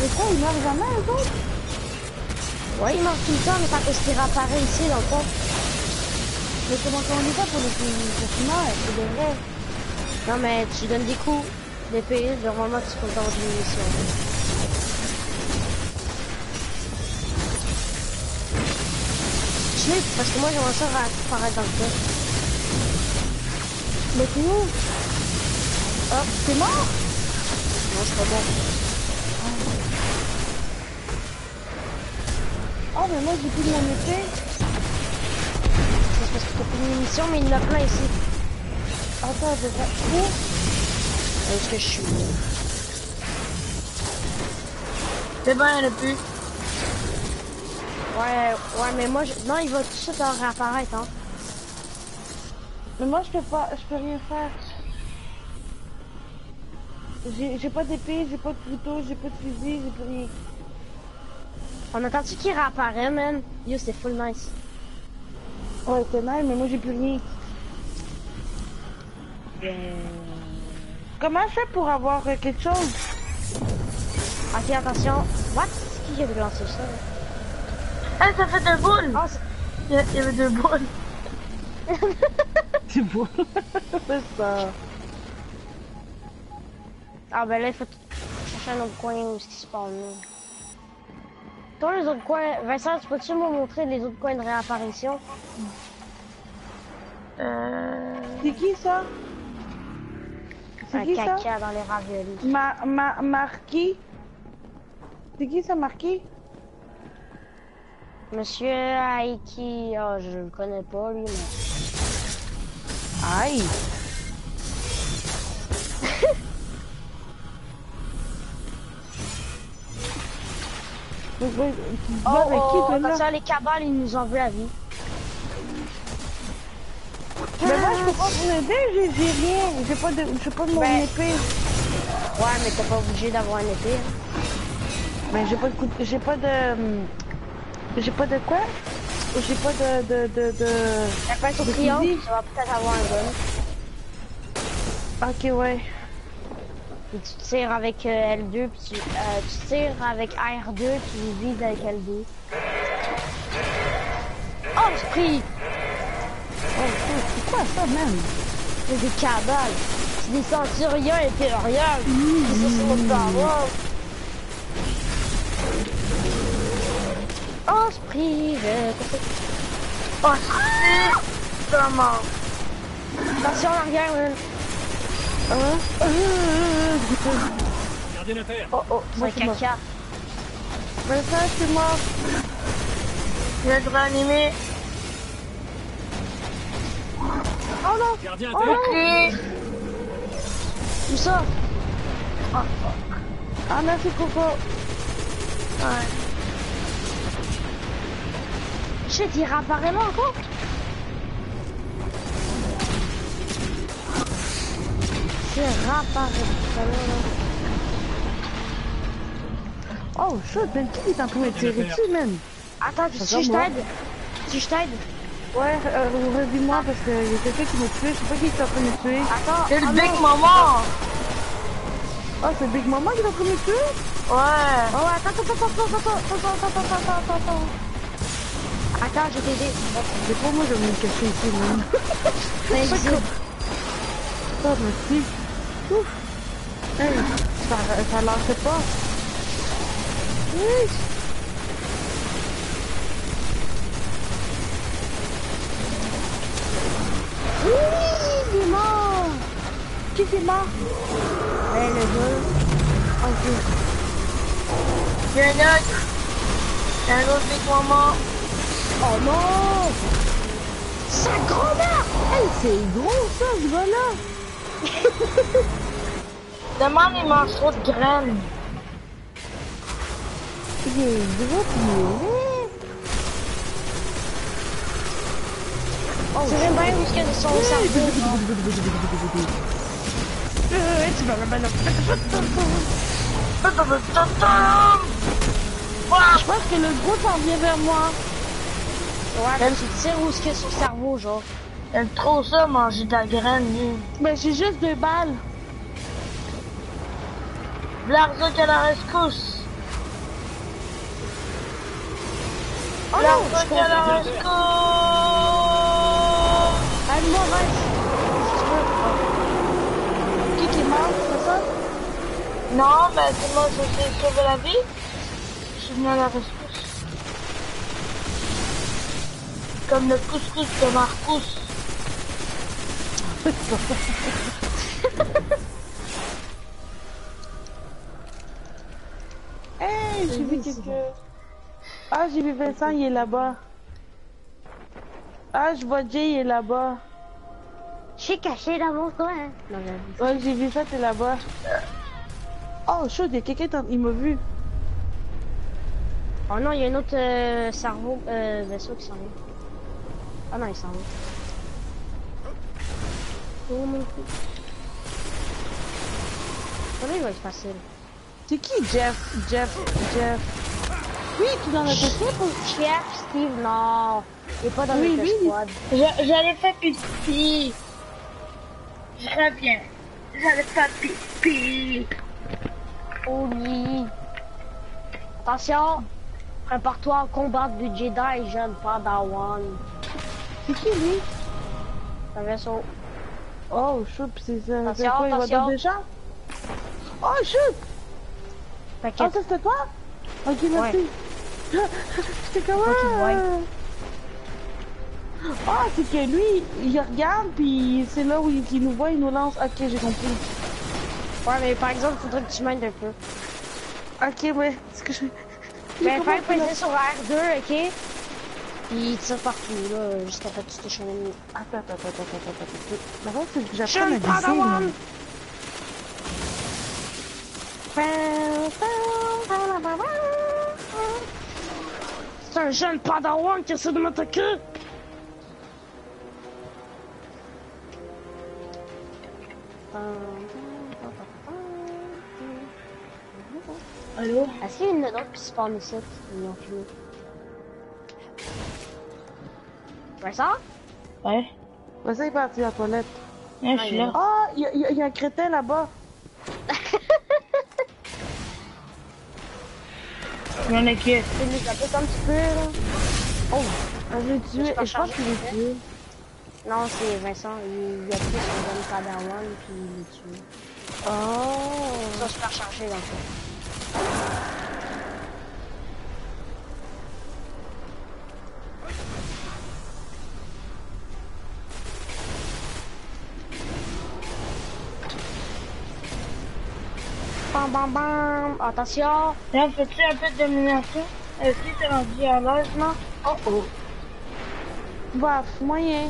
Mais quoi, il meurt jamais, eux autres? Ouais, il marche tout le temps, mais quand est-ce qu'il réapparaît ici, dans le fond? Mais comment on dit ça pour qu'ils meurent, c'est de vrai? Non, mais tu donnes des coups d'épée, normalement, tu avoir des munitions. Je l'ai, parce que moi, j'aimerais ça réapparaître dans le tas. Mais t'es où? Ah, t'es mort? Non, c'est pas bon. Mais moi j'ai plus de mon épée. C'est parce que t'as plus de munitions, mais il y en a plein ici. Attends, je vais... Où? Est-ce que je suis? C'est bon, il y en a plus. Ouais, ouais, mais moi, je... non, il va tout de suite réapparaître, hein. Mais moi, je peux pas, je peux rien faire. J'ai j'ai pas d'épée, j'ai pas de couteau, j'ai pas de fusil, j'ai plus rien. On attend-tu qu'il réapparaît, man? Yo, c'est full nice. Ouais, c'est nice, mais moi, j'ai plus rien. Comment je fais pour avoir euh, quelque chose? Ok, attention. What? C'est qui qui a lancé ça? là? Ah, ça fait deux boules. Ah, Il y a- il y avait deux boules. *laughs* C'est beau. *laughs* c'est ça. ah ben là, il faut chercher un autre coin où ce qui se passe Toi, les autres coins... Vincent, tu peux-tu me montrer les autres coins de réapparition? Euh... C'est qui ça? C'est Un qui ça? caca dans les raviolis. Ma, ma, marquis? C'est qui ça, marquis? Monsieur Aiki... Oh, je le connais pas, lui, mais... Aïe! *laughs* Oh, oh, comme ça, les cabales, ils nous enlèvent la vie. Mais moi, je peux pas vous aider, j'ai rien. J'ai pas de, j'ai pas de mon Ben- épée. Ouais, mais t'es pas obligé d'avoir une épée. hein. Mais j'ai pas de coup, j'ai pas de, j'ai pas de quoi? J'ai pas de, de, de, de... T'as pas De fusil. tu vas peut-être avoir un gun. Ok, ouais. Puis tu tires avec euh, L2, puis tu, euh, tu tires avec R2, puis tu vises avec L2. Oh, j'ai pris! Oh, c'est quoi ça, man? C'est des cabales! C'est des centurions impériaux! C'est ça, c'est mon power! Oh, j'ai pris! euh, Oh, c'est... Attention en! Gardien de terre. Oh oh, c'est caca. Mais ça c'est moi. Je vais te réanimer. Oh non. Oh, terre. Ok. Où ça oh. Ah merci Coco. Ouais. Je dis apparemment encore. C'est. Oh, shit, ben qui est en train de tirer dessus, man? Attends, tu je moi. t'aide? Tu je t'aide? Ouais, euh, redis-moi, parce qu'il y a quelqu'un qui m'a tué. Je sais pas qui est en train de me tuer. Attends, C'est le oh Big non. Maman. Ah, c'est Big Mama qui est en train de me tuer? Ouais. Oh, attends, attends, attends, attends, attends, attends, attends, attends, attends, attends, attends. Attends, je vais t'aider. Fois, moi, je vais me cacher ici, man. Vas-y. Oh, merci. Ça, ça pas. Oui. Oui, il est mort. Qui est mort? Eh. Ok. Il y a un autre. Il. Oh non. Sa grand-mère. Hey, c'est gros, ça, ce gars-là. *laughs* Demain, il mange trop de graines. Il est gros, Oh, je sais même jusqu'à son Je pense que le gros s'en vient vers moi. Ouais, même tu sais où est-ce que son cerveau, genre. Il aime trop ça, manger de la graine, lui. Mais j'ai juste deux balles. Blarzoc à la rescousse. Oh Blarzoc à la rescousse. Aide-moi, Vince. Qui qui est mort, c'est ça? Non, mais c'est moi, je sais sauver la vie? Je suis venu à la rescousse. Comme le couscous de Marcus. *laughs* Hey, j'ai vu quelqu'un. Ah, j'ai vu Vincent, il est là-bas. Ah, je vois Jay, il est là-bas. Je suis caché dans mon coin. Non. Ouais, j'ai vu ça, t'es là-bas. Oh, chaud, il quelqu'un, il m'a vu. Oh non, il y a un autre euh, cerveau, euh, vaisseau qui s'en vient. Ah non, il s'en va. Oh mon cul. Celui-là, il va. C'est qui Jeff Jeff Jeff? Oui, tu dans notre équipe ou Chef, Steve, non. Il est pas dans Oui, le lui, squad. Je- J'allais faire pipi. Je reviens. J'allais faire pipi. Oui. Attention. Prépare-toi à combattre du Jedi, jeune Padawan. C'est qui lui? Ça vaisseau. Oh shoot, pis c'est ça. C'est quoi, il va attention. dans des champs? Oh shoot Ah, T'inquiète. ça c'était toi? Ok, merci. *laughs* J'étais comme Faut qu'il voie. ah. Ah, c'est que lui, il regarde, puis c'est là où il, nous voit, il nous lance. Ok, j'ai compris. Ouais, mais par exemple, faudrait que tu m'aides un peu. Ok, mais ce que je. Comment faire peser sur R2, ok? Il tire partout, là, jusqu'à temps que tu touches un ennemi. Attends, attends, attends, attends, attends, attends. D'abord, c'est que j'apprenne à viser. Là. C'est un jeune Padawan qui essaie de m'attaquer! Allô? Est-ce qu'il y a une autre qui spawn ici? Ils l'ont fini. Vincent? Ouais. Vas-y, il est parti à la toilette. Ouais, je suis là. Ah, il y, y y a un crétin là-bas. Il y en a qui est. Il nous attaque un petit peu, là. Oh! Ah, je l'ai tué. Et je pense qu'il est tué. Non, c'est Vincent. Il, il a pris son jeune Padawan, puis il est tué. Oh. Ils sont super chargés, dans le Bam bam bam! Attention! Là, fais-tu un peu de domination? Est-ce que t'es rendu à l'aise, non? Oh oh. Bref, moyen.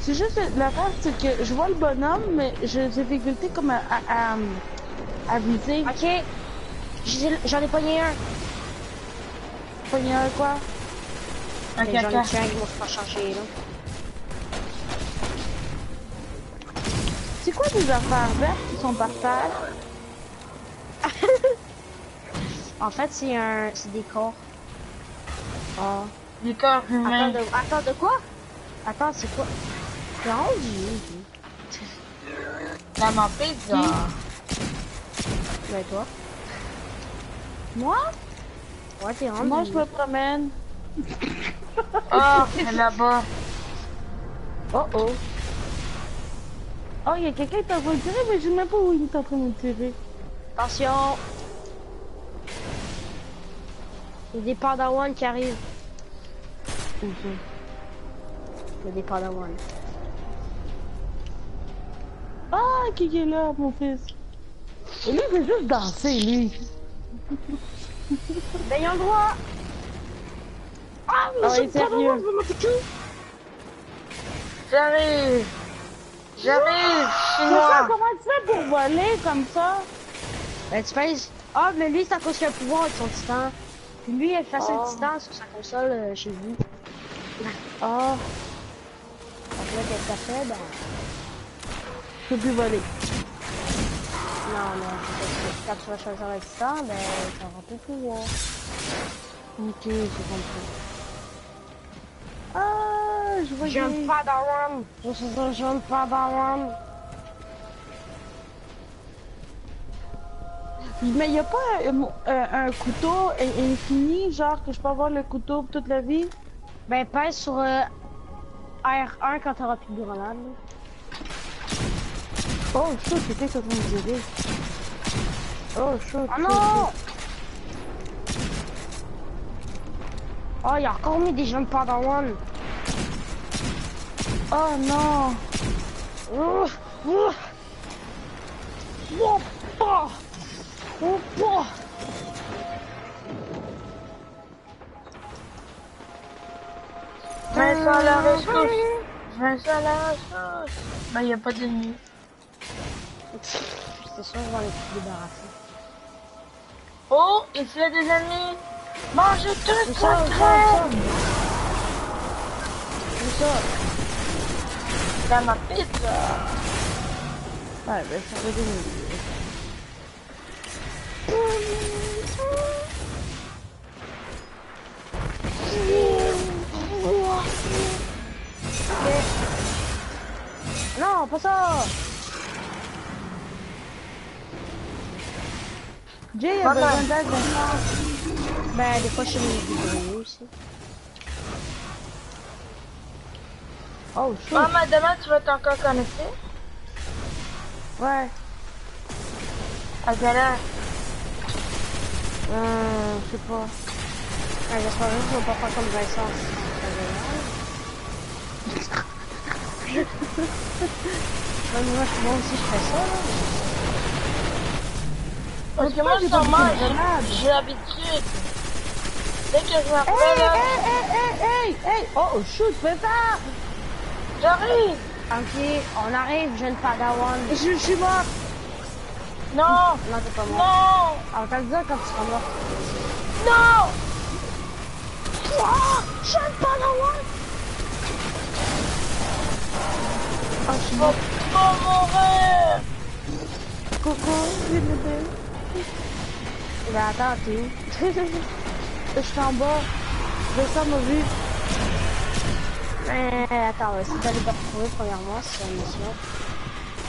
C'est juste l'affaire, c'est que je vois le bonhomme, mais j'ai des difficultés comme à, à, à, à viser. Ok! J'en ai pogné un! Pogner un quoi? Un J'en ai un qui m'a pas chargé, là. C'est quoi des affaires vertes qui sont par terre? *laughs* En fait, c'est un... c'est des corps. Ah. Du corps Attends, humain. de... Attends, de quoi? Attends, c'est quoi? C'est rendu. La ma pizza. Ben toi? Moi? Ouais, t'es rendu. Moi, je me promène. Oh, *laughs* c'est là-bas. Oh oh. Oh, il y a quelqu'un qui train de tirer, mais je sais même pas où il est en train de tirer. Attention! Il y a des Padawan qui arrivent. Ok. Il y a des Padawan. Ah, qui est là, mon fils? Et lui, il veut juste danser, lui. *laughs* Ont le droit! Ah, mais Ah ouais, sérieux. J'arrive. J'arrive, chinois. comment tu fais pour voler comme ça? Ben, tu pèses. Ah, mais lui, c'est à cause qu'il a le pouvoir avec son titan. Puis lui, il a effacé Oh. le titan sur sa console euh, chez vous. Ah, Donc là, qu'est-ce que ça fait? Ben, je peux plus voler. non, non, que quand tu vas choisir le titan, ben, ça va plus pouvoir. Ok, j'ai compris. Ah, je vois J'aime qu'il- pas Padawan! Je suis un jeune Padawan! Mais il n'y a pas un, un- un couteau in- infini, genre que je peux avoir le couteau pour toute la vie? Ben, pèse sur euh, R1 quand t'auras plus de grenade. Oh, c'est qu'est-ce que tu me? Oh. Ah shoot, non! Oh, il a encore mis des jeunes Padawan! Oh non! Oh, oh. Oh, oh. Oh, oh. Vincent à la rescousse. Vincent à la rescousse. Ben, y a pas d'ennemis. C'est sûr, je vais aller te débarrasser. Oh, y a des ennemis. Mangez tout ça, où ça? Dans ma pizza. Ouais, ben ça va donner. Non, pas ça Jay a Pas besoin mal. d'aide maintenant. Ben, des fois, je fais des vidéos aussi. Oh, shoot. Maman, demain, tu vas t'encore connecter? Ouais. À quelle heure? Euh, je sais pas. Ah, J'espère juste pas faire comme Vincent. *laughs* Mais moi, je- moi aussi, je fais ça, là. Parce que moi, j'ai je mange, grenade. j'ai l'habitude. Dès que je m'appelle, hey, hey, hey, hey, hey. Oh, shoot, fais ça. j'arrive. Ok, on arrive, jeune padawan. Je, je suis mort. Non, Non, t'es pas mort. non, On va te le dire quand tu seras mort. non. Oh, jeune padawan! Oh, je vais pas mourir. Coco, viens m'aider. Ben, attends, t'es où? *laughs* Je suis en bas. Vincent m'a vu. Euh, attends, on va essayer d'aller te retrouver premièrement, c'est une mission.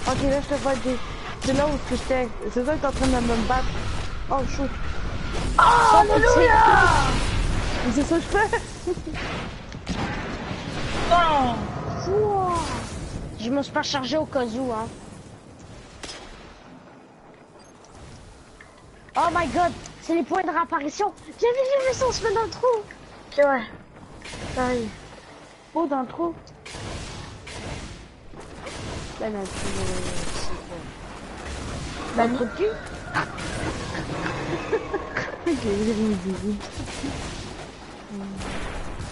Ok, là, je te vois des... C'est là où que j'étais. C'est ça que t'es en train de me battre. Oh, shoot. Oh, alléluia. C'est ça que je fais. *laughs* Non. Ouah. Je me suis pas chargé au cas où, hein. Oh my god, c'est les points de réapparition. Viens, viens, viens, viens, on se met dans le trou. Ok, ouais. Ça arrive. Oh, dans le trou. Le cul. *laughs*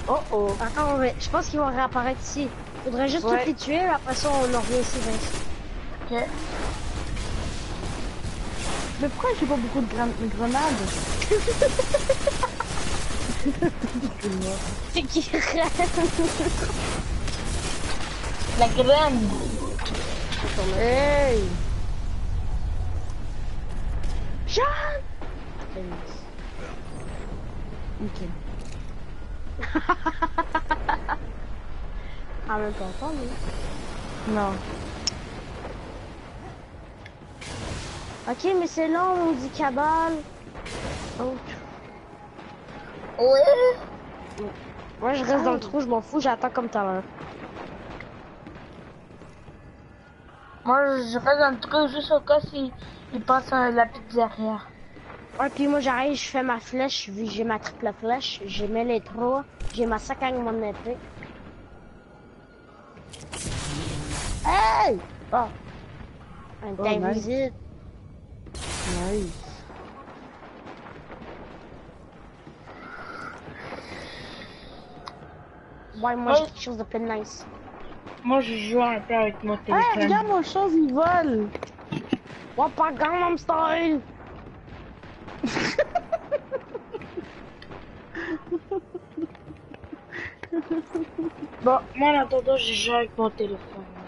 Oh oh. Attends, mais je pense qu'ils vont réapparaître ici. Faudrait juste Ouais. toutes les tuer, après ça, on en revient ici. Ok. Mais pourquoi j'ai pas beaucoup de gran- de grenades *laughs* C'est qui La graine. Hey Jean Ok. *laughs* Ah, même pas entendu. Non. Ok, mais c'est long, on dit cabale. Oh. Ouais. Moi, je reste dans le trou, je m'en fous, j'attends comme tout Moi, je reste dans le trou juste au cas s'il il passe à la pizzeria. Ouais, puis moi, j'arrive, je fais ma flèche, vu que j'ai ma triple flèche, je mets les trois, j'ai ma sac avec mon épée. Hey Oh, Un Oh, time nice. visite. nice. Ouais, moi, j'ai quelque chose de plus nice. Moi, je joue un peu avec mon Hey, téléphone. regarde mon chose, il vole Ouais, pas Gangnam Style! *laughs* Bon, moi, en attendant, je joue avec mon téléphone.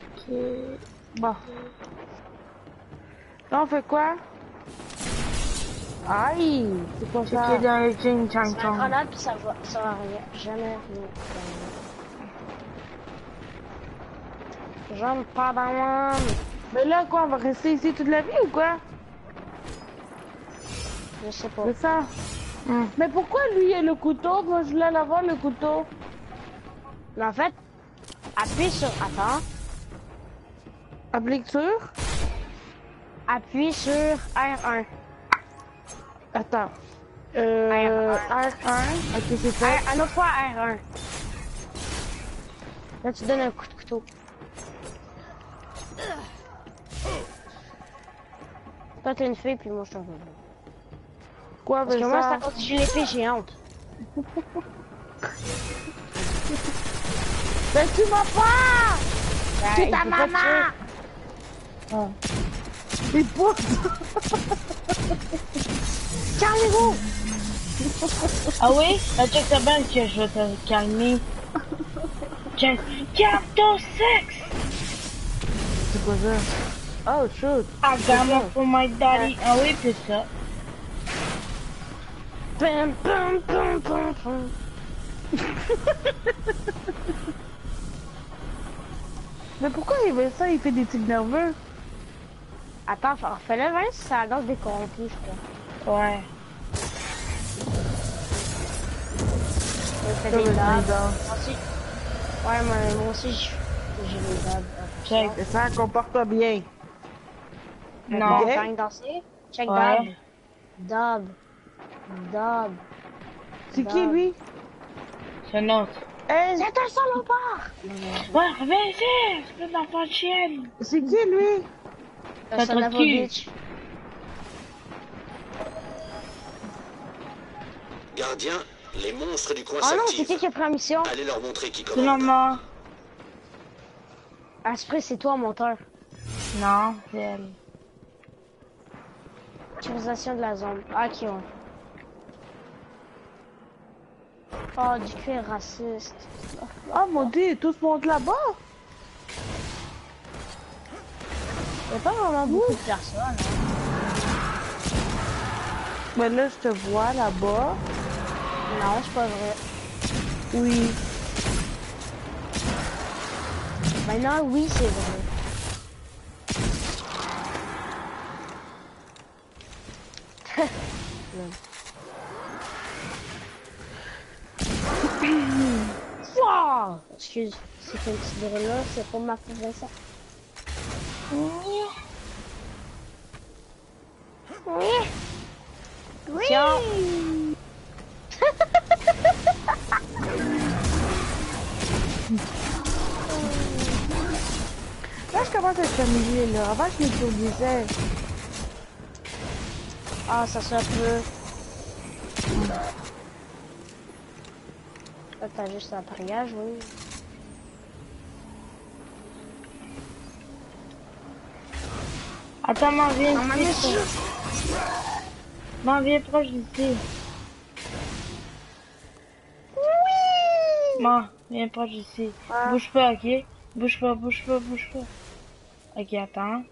Ok. Bon. Là, on fait quoi? Aïe C'est quoi ça C'était dans le Jing Chang C'est Chong. grenade, puis ça va, ça va rien. Jamais rien. J'aime pas dans Mais là, quoi, on va rester ici toute la vie ou quoi? Je sais pas. C'est ça Mais pourquoi lui il a le couteau? Moi, je voulais l'avoir, le couteau. Mais en fait, appuie sur. Attends. Applique sur? Appuie sur R1. Attends. Euh... R1. R1. Ok, c'est ça. Un autre fois R1. Là, tu donnes un coup de couteau. Toi, t'es une fille, puis moi, je un gars. Quoi, Parce que moi, ça j'ai l'épée géante. *laughs* Mais tu m'as pas C'est ta maman. Ah. Il pousse *laughs* Calmez-vous Ah oui? Check ta bien que je vais te calmer. Check. Calme ton sexe! C'est quoi ça? Oh, shoot I got my for my daddy. Ah oui, c'est ça. Pum, pum, pum, pum, pum. *laughs* Mais pourquoi il fait ça? Il fait des trucs nerveux Attends, Vince, c'est la danse des corrompus, je crois. Ouais. Je fais des dabs. aussi. Ouais, moi, moi aussi, je- j'ai des dabs. Check. Et ça comporte bien. Non. Quand check Ouais. dab. Dab. Dab. C'est qui lui? C'est notre. Hey, C'est un salopard! Ouais, viens ici! C'est pas d'enfant de chienne! c'est qui lui? Cul. bitch. Gardien, les monstres du coin Oh non, c'est qui qui a pris la mission? Allez leur montrer qui commande. maman. Aspect, c'est toi, monteur. Non, c'est elle. Utilisation de la zone. Ah, ok, ouais. Oh, du cuir raciste. Oh mon dieu, tous montent là-bas Il n'y a pas vraiment beaucoup de personnes. Hein. Mais là, je te vois là-bas. Non, c'est pas vrai. Oui. Maintenant, oui, c'est vrai. *laughs* Excuse, c'est un petit là, c'est pas ma faute ça. Là. Avant, je m'étourdissais. Ah, ça se peut. Là, t'as juste un pariage, oui. Attends, m'en viens Ah, ici. M'en viens proche d'ici. Oui! M'en viens proche d'ici. Bouge pas, ok? Bouge pas, bouge pas, bouge pas. Ok, attends.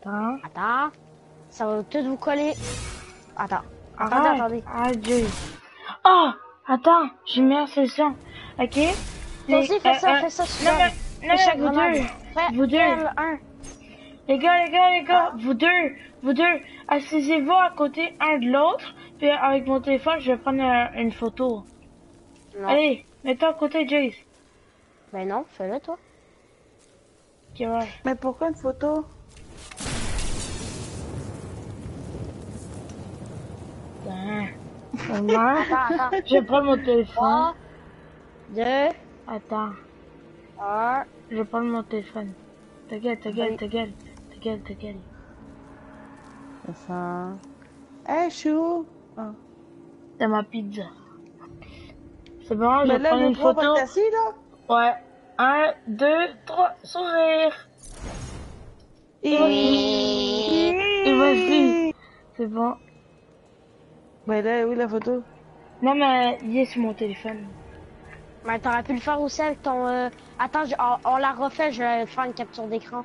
Attends. Attends. Ça va tout vous coller. Attends. Attendez, attendez. Ah, Dieu. Oh! Attends, j'ai mis en session. Ok? Vas-y, fais Euh, ça, euh, fais ça, Non, mais, non, mais vous deux. Vous deux. un. Les gars, les gars, les gars, vous deux, vous deux, asseyez-vous à côté un de l'autre, puis avec mon téléphone, je vais prendre euh, une photo. Non. Allez, mets-toi à côté, Jace. Ben non, fais-le, toi. Mais pourquoi une photo Ben. Attends, attends. je prendre mon téléphone. 3, 2, Attends, 1. je prendre mon téléphone. Ta gueule, ta gueule, ta gueule, ta gueule, ta gueule. Ça. Hey, chou ah. T'as *laughs* ma pizza. C'est bon, je vais prendre une photo. être assis, là Ouais. Un, deux, trois, sourire. Et... Et voici. C'est bon. Ben là, oui, la photo. Non, mais il est sur mon téléphone. Mais t'aurais pu le faire aussi avec ton... euh, Attends, je- on, on la refait, je vais faire une capture d'écran.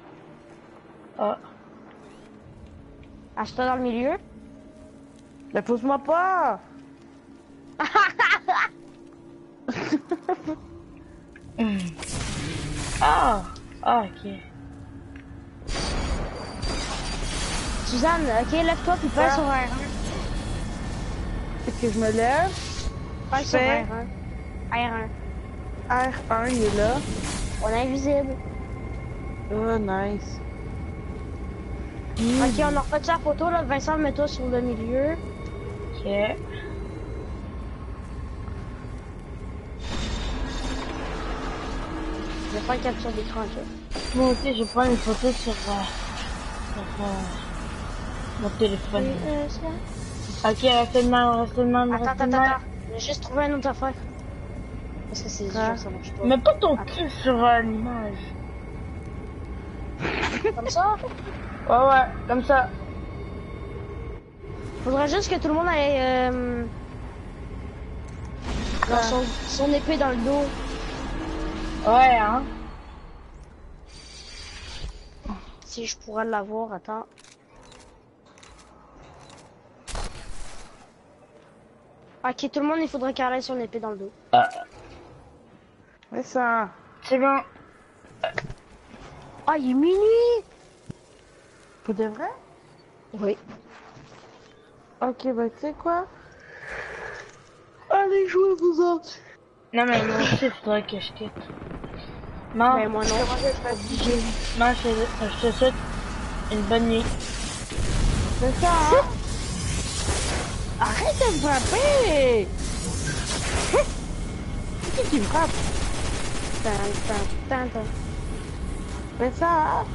Ah. Achète-toi dans le milieu. Mais pousse-moi pas *laughs* Ah. Ah, ok. Suzanne, ok, lève-toi puis Ah. sur R1. Est-ce que je me lève Pèse sur fais- R1. R1. R1, il est là. On est invisible. Oh, nice. Ok, on a refait sa photo, là. Vincent, mets-toi sur le milieu. Ok. Je vais faire une capture d'écran, ok. Moi aussi, je prends une photo sur, euh, sur euh, mon téléphone. Euh. Ok, restez de même, restez de Attends, restez attends, de attends. même. J'ai juste trouvé une autre affaire. Parce que c'est sûr, ça marche pas. Mets pas ton cul sur euh, l'image. *laughs* Comme ça Ouais, ouais, comme ça. Faudrait juste que tout le monde ait euh, dans son, son épée dans le dos. Ouais, hein. Si je pourrais l'avoir, attends. Ok, tout le monde, il faudrait ait son épée dans le dos. Mais ça. C'est bon. Ah, il est minuit Pour de vrai? Oui. Ok, bah tu sais quoi? Allez jouer vous autres. Non, mais moi aussi, il faudrait que je quitte. Maman, Mais moi non. maman, je, te- je te souhaite une bonne nuit. C'est ça, hein Arrête de me frapper C'est qui qui me frappe. C'est ça, hein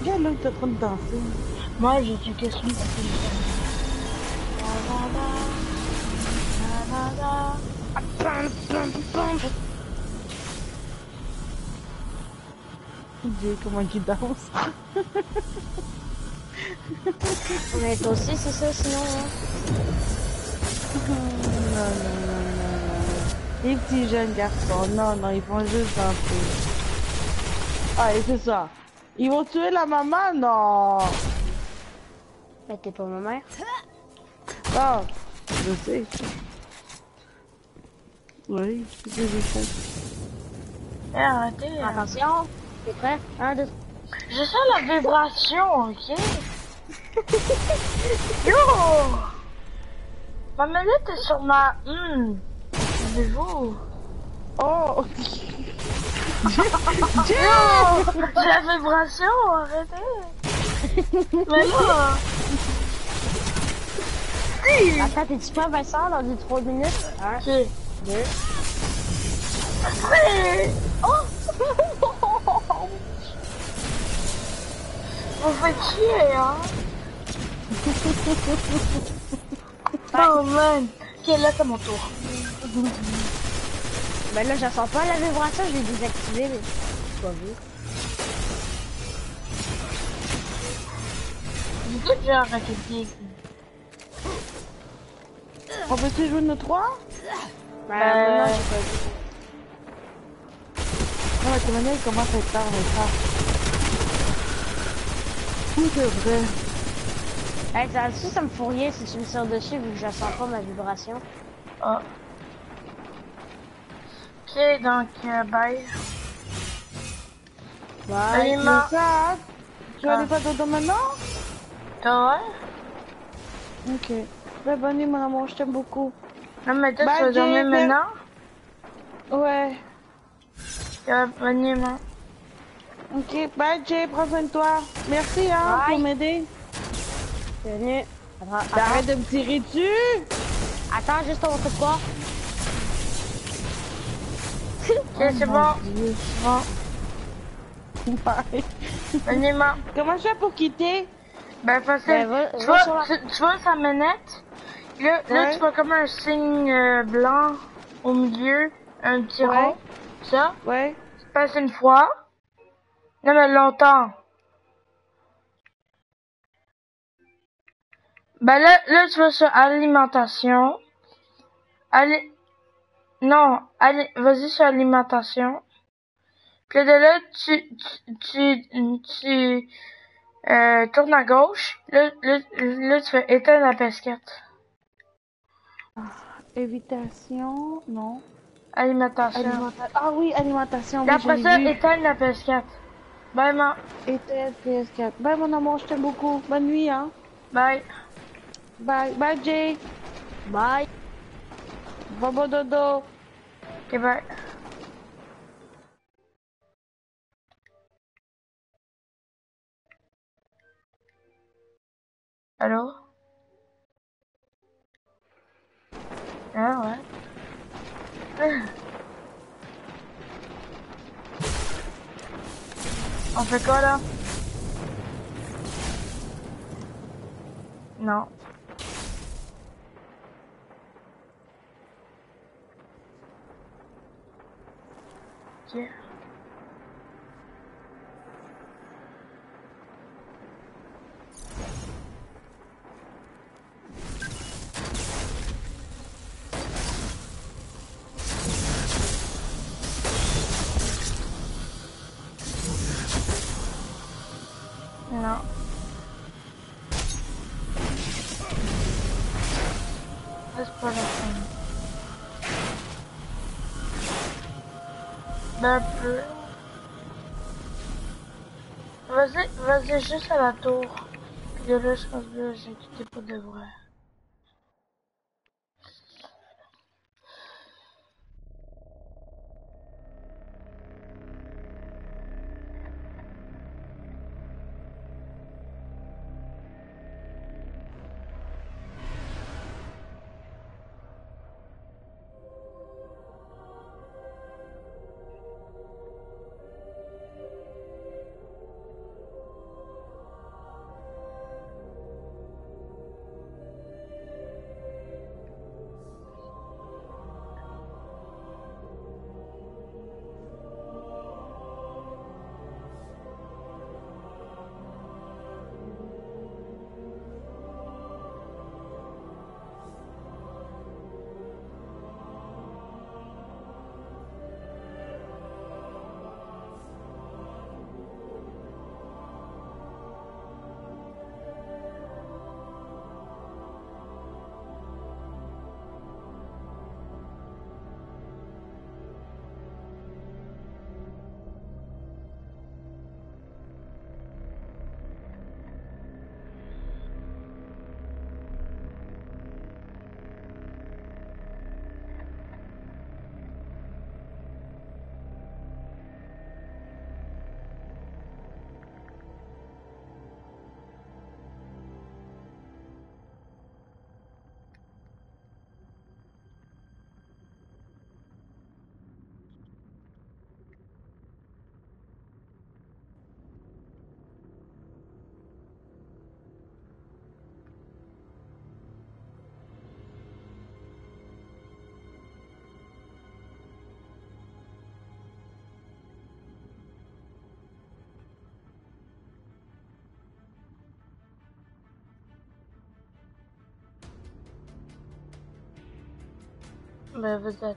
Regarde t'es en train de danser. Moi, je suis que celui Dieu, comment il danse Mais toi aussi, c'est ça, sinon. hein. Non, non, non, non, non. Les petits jeunes garçons, non, non, ils font juste danser. Ah, et c'est ça. Ils vont tuer la maman, non Mais t'es pas ma mère. Ah, je sais. Oui, c'est je sais. Eh, arrêtez. hein. Attention. T'es prêt? Un, deux, Je sens la vibration, ok? *laughs* Yo! Ma manette est sur ma... Hmm. Avez-vous? Oh *laughs* Yo! J'ai la vibration, arrêtez! Mais là... Attends, t'es-tu pas Vincent dans les 3 minutes? Ok. Deux. Mais- On fait chier, hein? *laughs* oh man! Ok, là c'est mon tour. Ben là, je sens pas la vibration, je l'ai désactivé, mais pas vu. Du coup, j'ai arrêté de. On peut-tu jouer nos trois? Ben, Euh, non, j'ai pas vu. Non, mais comment il commence à être tard, mais ça. Oui, c'est vrai. Hey, ça aussi, ça me fout rien si tu me tires dessus vu que je sens pas ma vibration. Oh. Ok, donc, euh, bye. Bye. Allez, ça, tu vas Ah. aller pas dodo maintenant Toi, ouais? Ok. Ben, bonne nuit, mon amour, je t'aime beaucoup. Non, mais toi, tu vas dormir maintenant? Ouais. Euh, bonne nuit, maman. Ok, bye Jay, prends soin de toi. Merci hein, Bye. pour m'aider. Attends, Arrête de me tirer dessus. attends, juste on fait quoi? *laughs* Ok, c'est bon. Dieu. Bon, Bye. maman. Comment je fais pour quitter? Ben, facile. Ben, va- tu, vois, sur la- tu, tu vois sa manette? Là, là, tu vois comme un signe euh, blanc au milieu, un petit Ouais. rond. Ça, Ouais. tu passes une fois. Non, mais longtemps. Ben là, là, tu vas sur alimentation. Ali... Non, ali... vas-y sur alimentation. Puis de là, tu, tu, tu, tu euh, tournes à gauche. Là, là, là, tu fais éteindre la pesquette. Évitation, non. Alimentation. Alimenta- ah oui, alimentation. Et Oui, après ça, éteindre la pesquette. Bye, ma. Éteindre PS4. Bye mon amour, je t'aime beaucoup. Bonne nuit hein. Bye. Bye, bye Jay. Bye. Bobo dodo. Ok, bye. Allô? Ah ouais. *laughs* On fait quoi là? Non. Ok. Ben, peu. Vas-y, vas-y juste à la tour. Puis de là, je j'ai quitté pour de vrai. Ben, vas-y à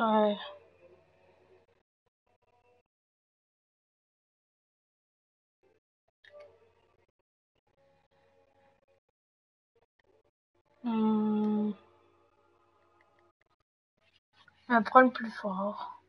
Ouais. Prendre le plus fort.